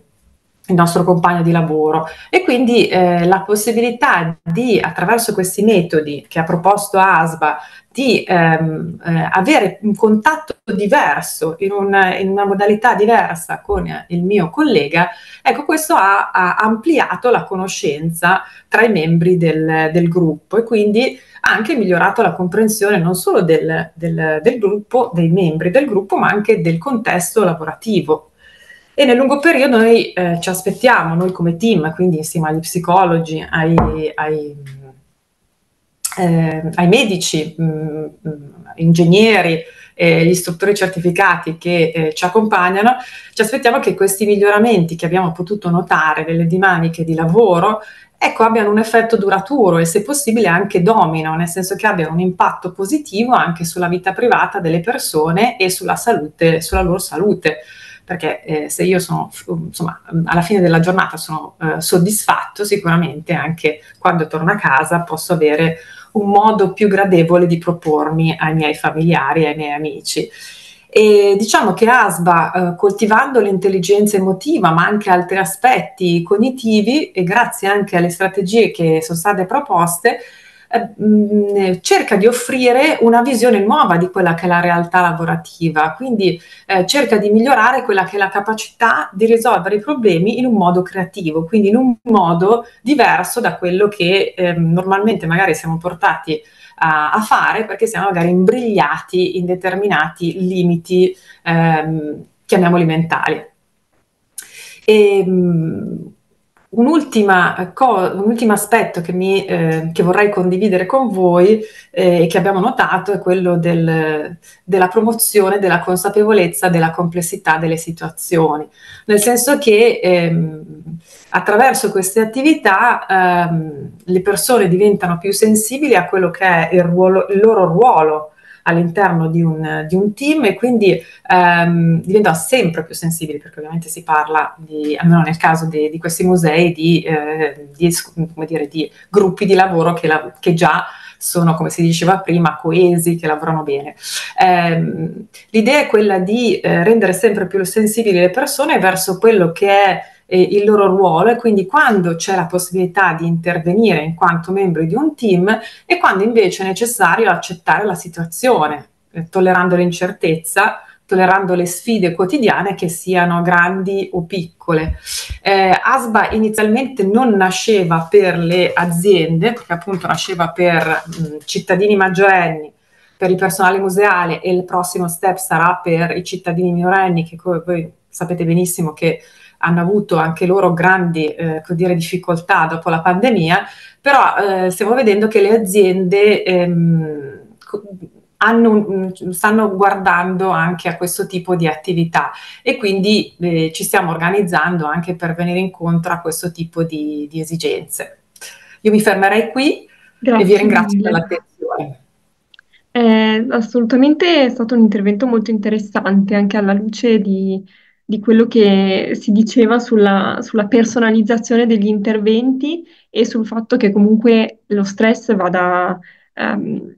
il nostro compagno di lavoro. E quindi eh, la possibilità di attraverso questi metodi che ha proposto ASBA di ehm, eh, avere un contatto diverso in, un, in, una modalità diversa con il mio collega, ecco questo ha, ha ampliato la conoscenza tra i membri del, del, gruppo e quindi ha anche migliorato la comprensione non solo del, del, del gruppo, dei membri del gruppo, ma anche del contesto lavorativo e nel lungo periodo noi eh, ci aspettiamo, noi come team, quindi insieme agli psicologi, ai, ai, eh, ai medici, mh, mm, mm, ingegneri, eh, gli istruttori certificati che eh, ci accompagnano, ci aspettiamo che questi miglioramenti che abbiamo potuto notare nelle dinamiche di lavoro ecco, abbiano un effetto duraturo e se possibile anche domino, nel senso che abbiano un impatto positivo anche sulla vita privata delle persone e sulla salute, sulla loro salute perché eh, se io sono, insomma, alla fine della giornata sono eh, soddisfatto, sicuramente anche quando torno a casa posso avere un modo più gradevole di propormi ai miei familiari, ai miei amici. E diciamo che ASBA, eh, coltivando l'intelligenza emotiva, ma anche altri aspetti cognitivi, e grazie anche alle strategie che sono state proposte, eh, cerca di offrire una visione nuova di quella che è la realtà lavorativa, quindi eh, cerca di migliorare quella che è la capacità di risolvere i problemi in un modo creativo, quindi in un modo diverso da quello che eh, normalmente magari siamo portati a, a, fare perché siamo magari imbrigliati in determinati limiti, ehm, chiamiamoli mentali. E, ehm, Un'ultima co- un ultimo aspetto che, mi, eh, che, vorrei condividere con voi e eh, che abbiamo notato è quello del, della promozione della consapevolezza della complessità delle situazioni, nel senso che ehm, attraverso queste attività ehm, le persone diventano più sensibili a quello che è il, ruolo, il loro ruolo all'interno di un, di un team e quindi ehm, diventa sempre più sensibili perché ovviamente si parla di, almeno nel caso di, di questi musei, di, eh, di, dire, di, gruppi di lavoro che, la, che già sono, come si diceva prima, coesi, che lavorano bene. Eh, l'idea è quella di eh, rendere sempre più sensibili le persone verso quello che è eh, il loro ruolo e quindi quando c'è la possibilità di intervenire in quanto membri di un team e quando invece è necessario accettare la situazione, eh, tollerando l'incertezza, tollerando le sfide quotidiane che siano grandi o piccole. Eh, ASBA inizialmente non nasceva per le aziende, perché appunto nasceva per mh, cittadini maggiorenni, per il personale museale e il prossimo step sarà per i cittadini minorenni che voi sapete benissimo che hanno avuto anche loro grandi eh, dire, difficoltà dopo la pandemia, però eh, stiamo vedendo che le aziende ehm, hanno, stanno guardando anche a questo tipo di attività e quindi eh, ci stiamo organizzando anche per venire incontro a questo tipo di, di esigenze. Io mi fermerei qui Grazie e vi ringrazio mille. per l'attenzione. Eh, assolutamente è stato un intervento molto interessante anche alla luce di, di quello che si diceva sulla, sulla, personalizzazione degli interventi e sul fatto che comunque lo stress vada, um,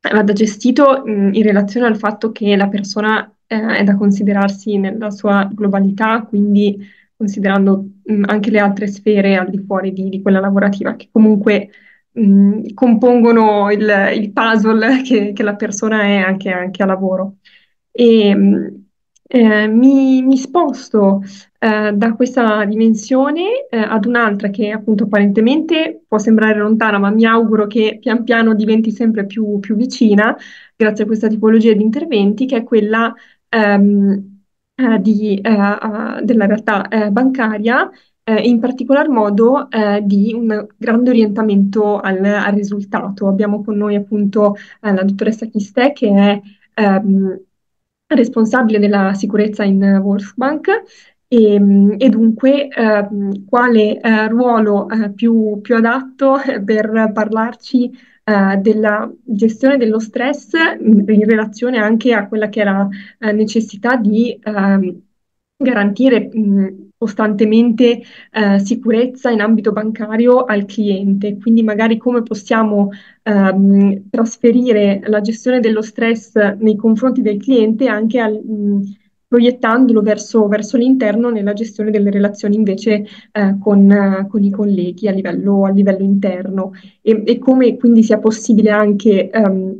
vada gestito mh, in relazione al fatto che la persona eh, è da considerarsi nella sua globalità, quindi considerando mh, anche le altre sfere al di fuori di, di quella lavorativa, che comunque mh, compongono il, il puzzle *laughs* che, che, la persona è anche, anche a lavoro. E, eh, mi, mi, sposto eh, da questa dimensione eh, ad un'altra che appunto apparentemente può sembrare lontana, ma mi auguro che pian piano diventi sempre più, più vicina grazie a questa tipologia di interventi, che è quella ehm, eh, di, eh, della realtà bancaria in particolar modo di un grande orientamento al, al, risultato. Abbiamo con noi appunto la dottoressa Chistè che è ehm, responsabile della sicurezza in Wolfbank e, e dunque ehm, quale eh, ruolo eh, più, più, adatto per parlarci eh, della gestione dello stress in, in, relazione anche a quella che è la necessità di ehm, garantire mh, costantemente eh, sicurezza in ambito bancario al cliente, quindi magari come possiamo ehm, trasferire la gestione dello stress nei confronti del cliente anche al, mh, proiettandolo verso, verso, l'interno nella gestione delle relazioni invece eh, con, con, i colleghi a livello, a livello interno. E, e, come quindi sia possibile anche ehm,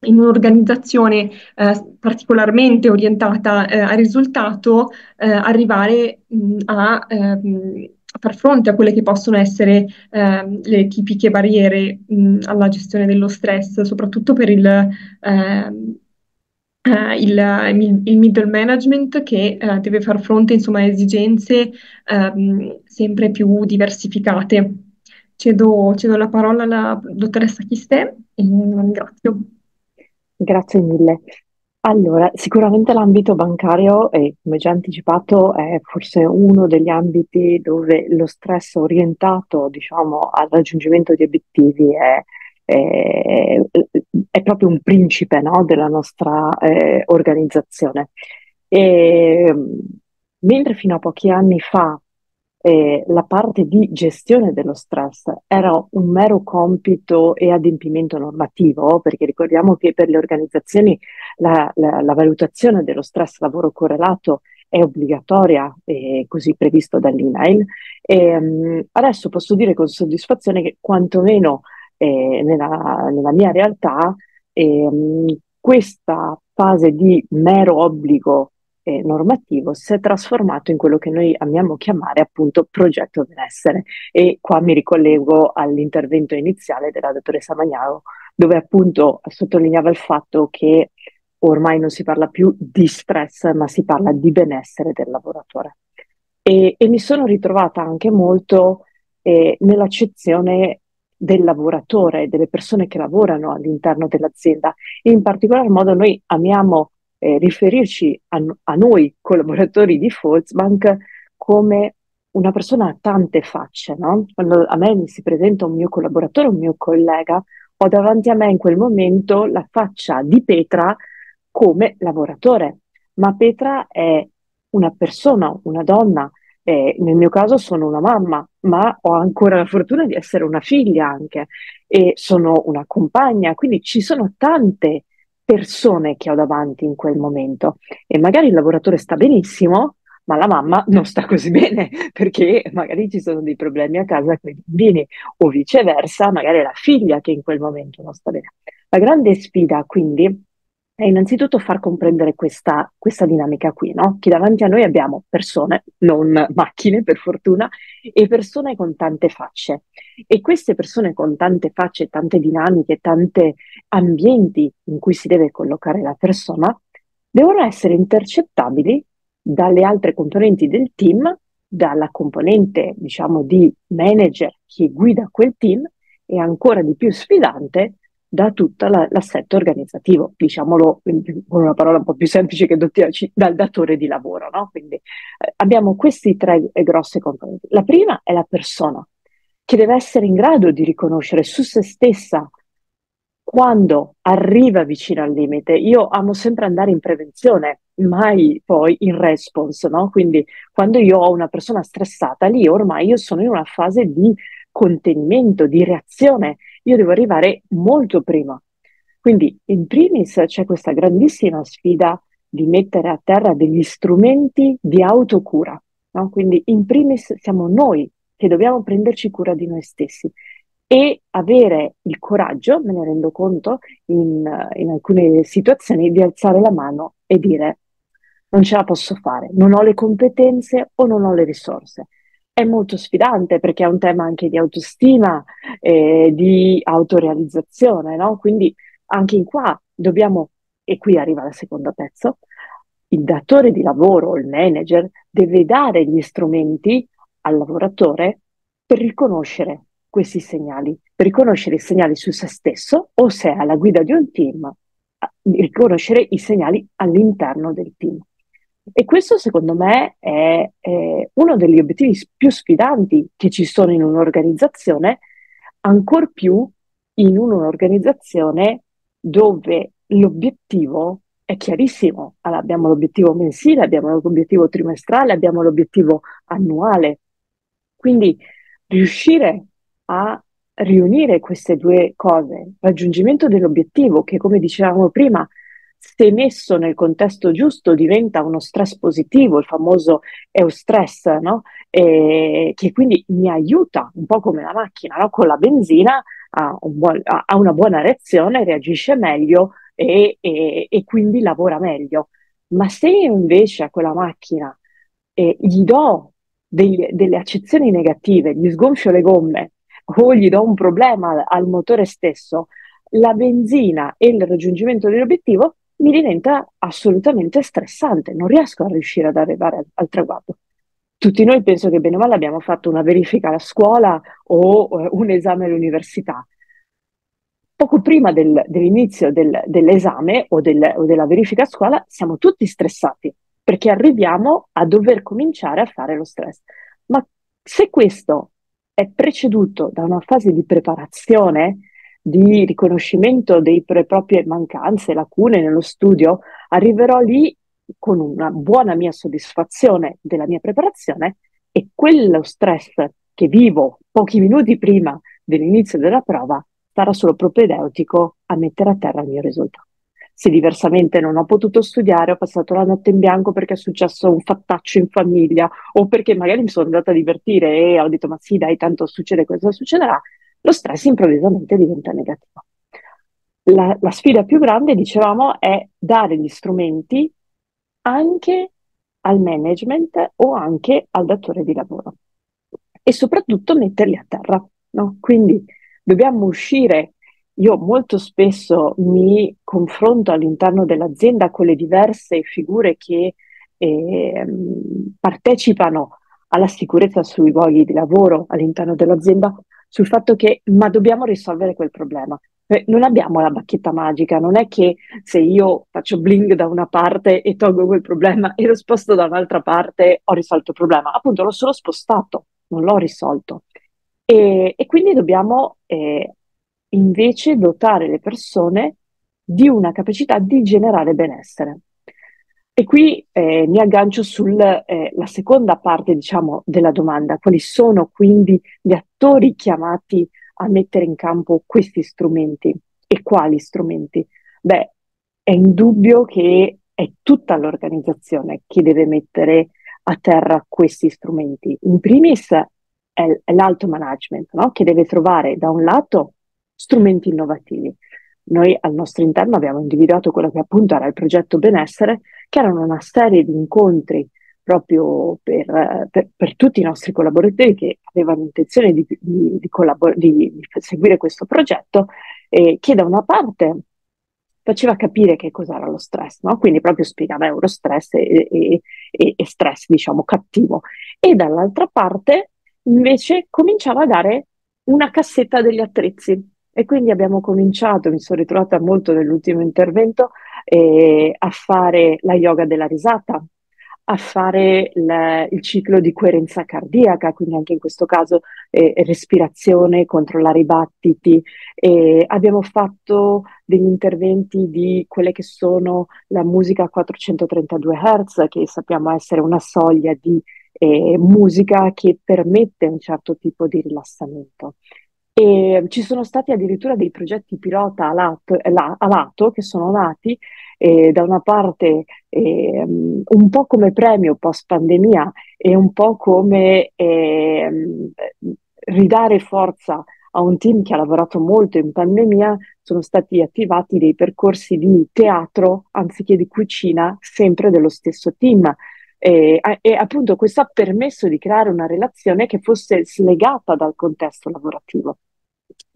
in un'organizzazione eh, particolarmente orientata eh, al risultato, eh, arrivare mh, a, ehm, far fronte a quelle che possono essere ehm, le tipiche barriere mh, alla gestione dello stress, soprattutto per il, ehm, eh, il, il, middle management che eh, deve far fronte insomma, a esigenze ehm, sempre più diversificate. Cedo, cedo, la parola alla dottoressa Chistè e la ringrazio. Grazie mille. Allora, sicuramente l'ambito bancario, e come già anticipato, è forse uno degli ambiti dove lo stress orientato, diciamo, al raggiungimento di obiettivi è, è, è proprio un principe, no, della nostra eh, organizzazione. E, mentre fino a pochi anni fa eh, la parte di gestione dello stress era un mero compito e adempimento normativo, perché ricordiamo che per le organizzazioni la, la, la valutazione dello stress lavoro correlato è obbligatoria, eh, così previsto dall'INAIL. E, um, adesso posso dire con soddisfazione che quantomeno eh, nella, nella, mia realtà ehm, questa fase di mero obbligo eh, normativo si è trasformato in quello che noi amiamo chiamare appunto progetto benessere. E qua mi ricollego all'intervento iniziale della dottoressa Magnaro, dove appunto sottolineava il fatto che ormai non si parla più di stress, ma si parla di benessere del lavoratore. E, e mi sono ritrovata anche molto eh, nell'accezione del lavoratore, delle persone che lavorano all'interno dell'azienda. In particolar modo noi amiamo eh, riferirci a, a, noi collaboratori di Volksbank come una persona a tante facce, no? Quando a me mi si presenta un mio collaboratore, un mio collega, ho davanti a me in quel momento la faccia di Petra come lavoratore, ma Petra è una persona, una donna, eh, nel mio caso sono una mamma, ma ho ancora la fortuna di essere una figlia anche e sono una compagna, quindi ci sono tante persone che ho davanti in quel momento e magari il lavoratore sta benissimo, ma la mamma non sta così bene *laughs* perché magari ci sono dei problemi a casa con i bambini o viceversa, magari è la figlia che in quel momento non sta bene. La grande sfida quindi è innanzitutto far comprendere questa, questa dinamica qui, no? Che davanti a noi abbiamo persone, non macchine per fortuna, e persone con tante facce. E queste persone con tante facce, tante dinamiche, tanti ambienti in cui si deve collocare la persona, devono essere intercettabili dalle altre componenti del team, dalla componente, diciamo, di manager che guida quel team e ancora di più sfidante da tutto l'assetto organizzativo, diciamolo con una parola un po' più semplice che dal datore di lavoro. No? Quindi eh, abbiamo questi tre eh, grosse componenti. La prima è la persona, che deve essere in grado di riconoscere su se stessa quando arriva vicino al limite. Io amo sempre andare in prevenzione, mai poi in response, no? Quindi quando io ho una persona stressata, lì ormai io sono in una fase di contenimento, di reazione io devo arrivare molto prima. Quindi in primis c'è questa grandissima sfida di mettere a terra degli strumenti di autocura. No? Quindi in primis siamo noi che dobbiamo prenderci cura di noi stessi e avere il coraggio, me ne rendo conto, in, in alcune situazioni di alzare la mano e dire non ce la posso fare, non ho le competenze o non ho le risorse è molto sfidante perché è un tema anche di autostima, eh, di autorealizzazione, no? Quindi anche in qua dobbiamo, e qui arriva il secondo pezzo, il datore di lavoro, il manager, deve dare gli strumenti al lavoratore per riconoscere questi segnali, per riconoscere i segnali su se stesso o se è alla guida di un team, riconoscere i segnali all'interno del team. E questo secondo me è, è, uno degli obiettivi più sfidanti che ci sono in un'organizzazione, ancor più in un'organizzazione dove l'obiettivo è chiarissimo. Allora, abbiamo l'obiettivo mensile, abbiamo l'obiettivo trimestrale, abbiamo l'obiettivo annuale. Quindi riuscire a riunire queste due cose, raggiungimento dell'obiettivo che come dicevamo prima se messo nel contesto giusto diventa uno stress positivo, il famoso eustress, no? E, che quindi mi aiuta un po' come la macchina, no? con la benzina ha, un buon, ha, una buona reazione, reagisce meglio e, e, e, quindi lavora meglio. Ma se io invece a quella macchina eh, gli do degli, delle accezioni negative, gli sgonfio le gomme o gli do un problema al motore stesso, la benzina e il raggiungimento dell'obiettivo mi diventa assolutamente stressante, non riesco a riuscire ad arrivare al, al traguardo. Tutti noi penso che bene o male abbiamo fatto una verifica alla scuola o eh, un esame all'università. Poco prima del, dell'inizio del, dell'esame o, del, o della verifica a scuola siamo tutti stressati perché arriviamo a dover cominciare a fare lo stress. Ma se questo è preceduto da una fase di preparazione, di riconoscimento delle proprie mancanze, lacune nello studio, arriverò lì con una buona mia soddisfazione della mia preparazione e quello stress che vivo pochi minuti prima dell'inizio della prova sarà solo propedeutico a mettere a terra il mio risultato. Se diversamente non ho potuto studiare, ho passato la notte in bianco perché è successo un fattaccio in famiglia o perché magari mi sono andata a divertire e ho detto ma sì dai tanto succede questo succederà, lo stress improvvisamente diventa negativo. La, la sfida più grande, dicevamo, è dare gli strumenti anche al management o anche al datore di lavoro e soprattutto metterli a terra. No? Quindi dobbiamo uscire. Io molto spesso mi confronto all'interno dell'azienda con le diverse figure che eh, partecipano alla sicurezza sui luoghi di lavoro all'interno dell'azienda sul fatto che ma dobbiamo risolvere quel problema. Eh, non abbiamo la bacchetta magica, non è che se io faccio bling da una parte e tolgo quel problema e lo sposto da un'altra parte ho risolto il problema. Appunto, l'ho solo spostato, non l'ho risolto. E, e quindi dobbiamo eh, invece dotare le persone di una capacità di generare benessere. E qui eh, mi aggancio sulla eh, seconda parte, diciamo, della domanda. Quali sono quindi gli attori chiamati a mettere in campo questi strumenti e quali strumenti? Beh, è indubbio che è tutta l'organizzazione che deve mettere a terra questi strumenti. In primis è, l'alto management, no? che deve trovare da un lato strumenti innovativi, noi al nostro interno abbiamo individuato quello che appunto era il progetto benessere, che erano una serie di incontri proprio per, per, per tutti i nostri collaboratori che avevano intenzione di, di, di, collabor- di seguire questo progetto, eh, che da una parte faceva capire che cos'era lo stress, no? quindi proprio spiegava eurostress e, e, e, e stress, diciamo, cattivo. E dall'altra parte invece cominciava a dare una cassetta degli attrezzi. E quindi abbiamo cominciato, mi sono ritrovata molto nell'ultimo intervento, eh, a fare la yoga della risata, a fare il, il, ciclo di coerenza cardiaca, quindi anche in questo caso eh, respirazione, controllare i battiti. Eh, abbiamo fatto degli interventi di quelle che sono la musica a 432 Hz, che sappiamo essere una soglia di eh, musica che permette un certo tipo di rilassamento. E ci sono stati addirittura dei progetti pilota a lato, a lato che sono nati eh, da una parte eh, un po' come premio post pandemia e un po' come eh, ridare forza a un team che ha lavorato molto in pandemia, sono stati attivati dei percorsi di teatro anziché di cucina, sempre dello stesso team. E, e, appunto questo ha permesso di creare una relazione che fosse slegata dal contesto lavorativo.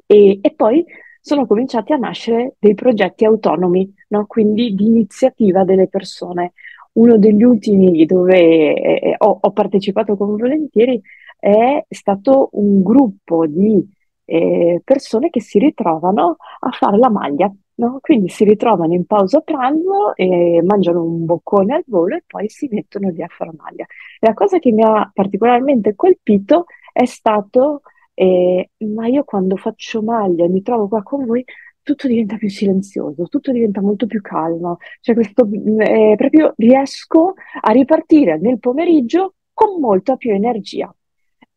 E, e poi sono cominciati a nascere dei progetti autonomi, no? quindi di iniziativa delle persone. Uno degli ultimi dove eh, ho, ho, partecipato con volentieri è stato un gruppo di eh, persone che si ritrovano a fare la maglia. No? Quindi si ritrovano in pausa pranzo e mangiano un boccone al volo e poi si mettono lì a fare la maglia. La cosa che mi ha particolarmente colpito è stato e, ma io quando faccio maglia e mi trovo qua con voi, tutto diventa più silenzioso, tutto diventa molto più calmo. Cioè, questo, eh, proprio riesco a ripartire nel pomeriggio con molta più energia.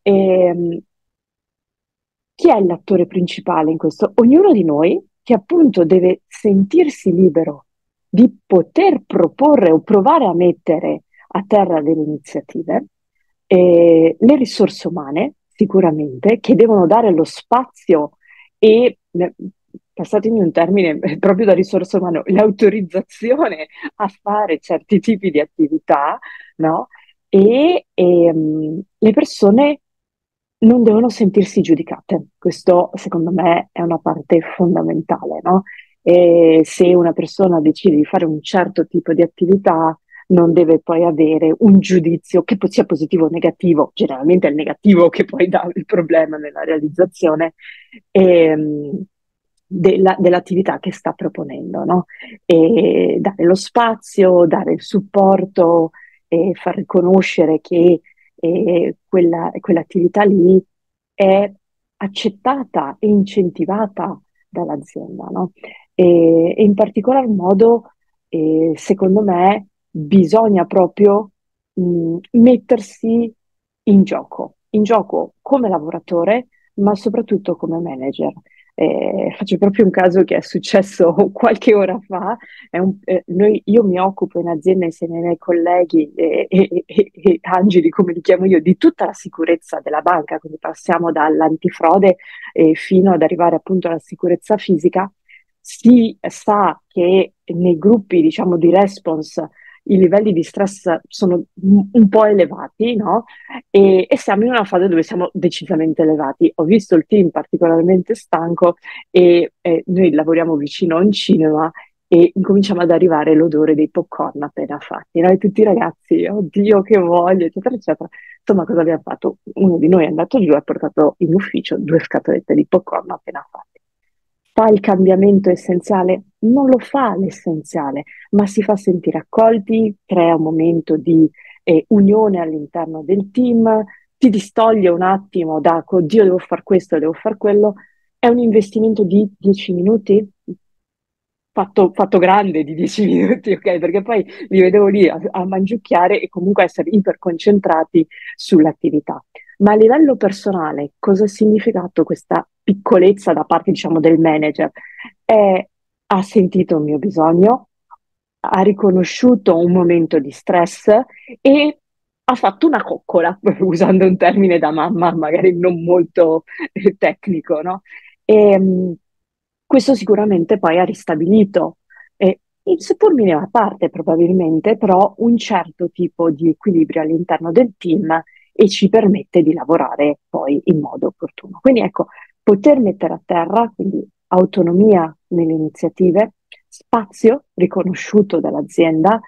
E, ehm, chi è l'attore principale in questo? Ognuno di noi che appunto deve sentirsi libero di poter proporre o provare a mettere a terra delle iniziative, eh, le risorse umane, sicuramente, che devono dare lo spazio e, passatemi un termine *laughs* proprio da risorsa umana, l'autorizzazione a fare certi tipi di attività, no? E, e um, le persone non devono sentirsi giudicate. Questo, secondo me, è una parte fondamentale, no? E se una persona decide di fare un certo tipo di attività, non deve poi avere un giudizio che sia positivo o negativo, generalmente è il negativo che poi dà il problema nella realizzazione ehm, della, dell'attività che sta proponendo, no? E dare lo spazio, dare il supporto e far riconoscere che eh, quella, quell'attività lì è accettata e incentivata dall'azienda, no? E, e in particolar modo, eh, secondo me, bisogna proprio mh, mm, mettersi in gioco, in gioco come lavoratore, ma soprattutto come manager. Eh, faccio proprio un caso che è successo *laughs* qualche ora fa. Un, eh, noi, io mi occupo in azienda insieme ai miei colleghi e, e, e, e, angeli, come li chiamo io, di tutta la sicurezza della banca, quindi passiamo dall'antifrode eh, fino ad arrivare appunto alla sicurezza fisica. Si sa che nei gruppi, diciamo, di response i livelli di stress sono un po' elevati, no? E, e, siamo in una fase dove siamo decisamente elevati. Ho visto il team particolarmente stanco e, e noi lavoriamo vicino a un cinema e incominciamo ad arrivare l'odore dei popcorn appena fatti. Noi tutti i ragazzi, oddio che voglio, eccetera, eccetera. Insomma, cosa abbiamo fatto? Uno di noi è andato giù e ha portato in ufficio due scatolette di popcorn appena fatti fa il cambiamento essenziale? Non lo fa l'essenziale, ma si fa sentire accolti, crea un momento di eh, unione all'interno del team, ti distoglie un attimo da, oddio devo fare questo, devo fare quello, è un investimento di 10 minuti, Fatto, fatto, grande di 10 *laughs* minuti, ok? Perché poi li vedevo lì a, a mangiucchiare e comunque essere iperconcentrati sull'attività. Ma a livello personale, cosa ha significato questa piccolezza da parte, diciamo, del manager? È, ha sentito il mio bisogno, ha riconosciuto un momento di stress e ha fatto una coccola, *laughs* usando un termine da mamma, magari non molto eh, tecnico, no? E, ehm, Questo sicuramente poi ha ristabilito, eh, seppur minima parte probabilmente, però un certo tipo di equilibrio all'interno del team e ci permette di lavorare poi in modo opportuno. Quindi ecco, poter mettere a terra, quindi autonomia nelle iniziative, spazio riconosciuto dall'azienda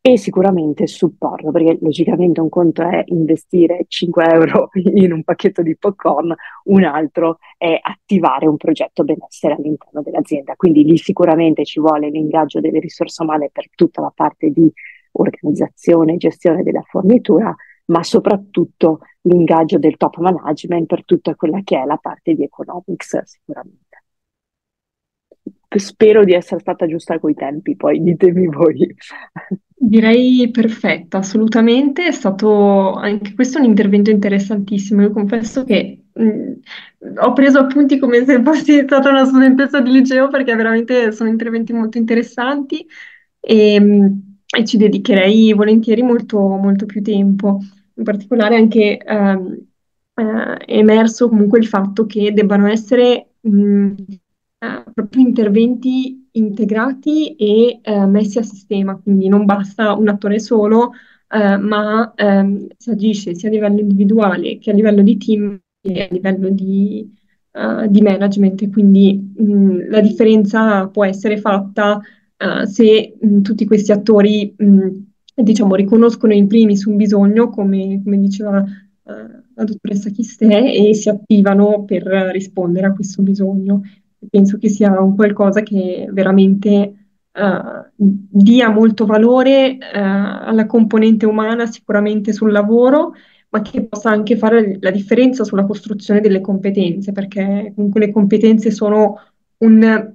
e sicuramente supporto, perché logicamente un conto è investire 5 euro *laughs* in un pacchetto di popcorn, un altro è attivare un progetto benessere all'interno dell'azienda. Quindi lì sicuramente ci vuole l'ingaggio delle risorse umane per tutta la parte di organizzazione e gestione della fornitura, ma soprattutto l'ingaggio del top management per tutta quella che è la parte di economics sicuramente. Spero di essere stata giusta coi tempi, poi ditemi voi. Direi perfetta, assolutamente. È stato anche questo un intervento interessantissimo. Io confesso che mh, ho preso appunti come se fossi stata una studentessa di liceo perché veramente sono interventi molto interessanti e, mh, e ci dedicherei volentieri molto, molto più tempo. In particolare anche ehm, eh, è emerso comunque il fatto che debbano essere mh, eh, proprio interventi integrati e eh, messi a sistema, quindi non basta un attore solo, eh, ma ehm, si agisce sia a livello individuale che a livello di team e a livello di, uh, di management. Quindi mh, la differenza può essere fatta uh, se mh, tutti questi attori diciamo, riconoscono in primis un bisogno, come, come diceva uh, la dottoressa Chistè, e si attivano per rispondere a questo bisogno. Penso che sia un qualcosa che veramente uh, dia molto valore uh, alla componente umana sicuramente sul lavoro, ma che possa anche fare la differenza sulla costruzione delle competenze, perché comunque le competenze sono un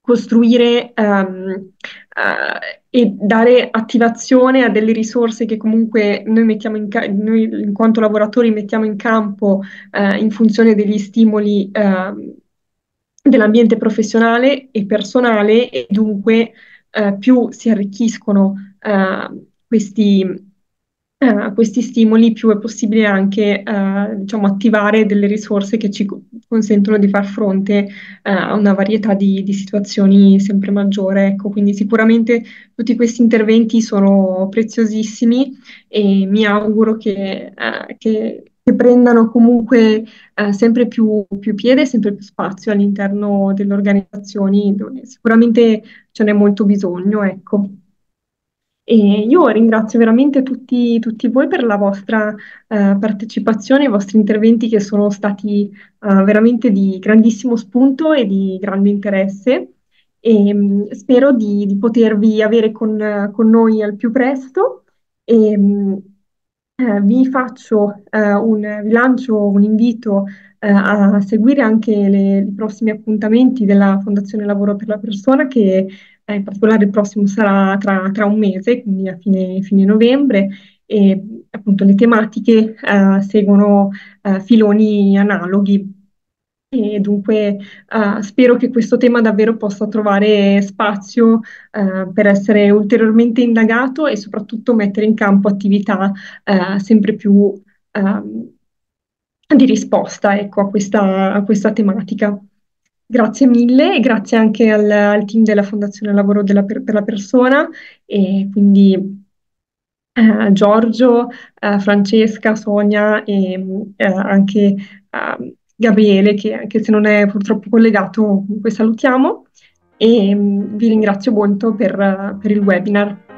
costruire um, e dare attivazione a delle risorse che comunque noi in, ca- noi in quanto lavoratori mettiamo in campo uh, in funzione degli stimoli uh, dell'ambiente professionale e personale e dunque eh, più si arricchiscono eh, questi, eh, questi, stimoli, più è possibile anche eh, diciamo, attivare delle risorse che ci consentono di far fronte eh, a una varietà di, di, situazioni sempre maggiore. Ecco, quindi sicuramente tutti questi interventi sono preziosissimi e mi auguro che, eh, che che prendano comunque eh, sempre più, più piede, sempre più spazio all'interno delle organizzazioni dove sicuramente ce n'è molto bisogno, ecco. E io ringrazio veramente tutti, tutti voi per la vostra eh, partecipazione, i vostri interventi che sono stati eh, veramente di grandissimo spunto e di grande interesse. E, mh, spero di, di, potervi avere con, con, noi al più presto. E, mh, eh, vi faccio eh, un, vi lancio un invito eh, a seguire anche le, i prossimi appuntamenti della Fondazione Lavoro per la Persona, che eh, in particolare il prossimo sarà tra, tra un mese, quindi a fine, fine novembre, e appunto le tematiche eh, seguono eh, filoni analoghi. E dunque uh, spero che questo tema davvero possa trovare spazio uh, per essere ulteriormente indagato e soprattutto mettere in campo attività uh, sempre più ehm, di risposta ecco, a, questa, a, questa, tematica. Grazie mille e grazie anche al, al team della Fondazione Lavoro della, per, per, la Persona e quindi Giorgio, Francesca, Sonia e anche ehm, Gabriele, che anche se non è purtroppo collegato, comunque salutiamo e mm, vi ringrazio molto per, per il webinar.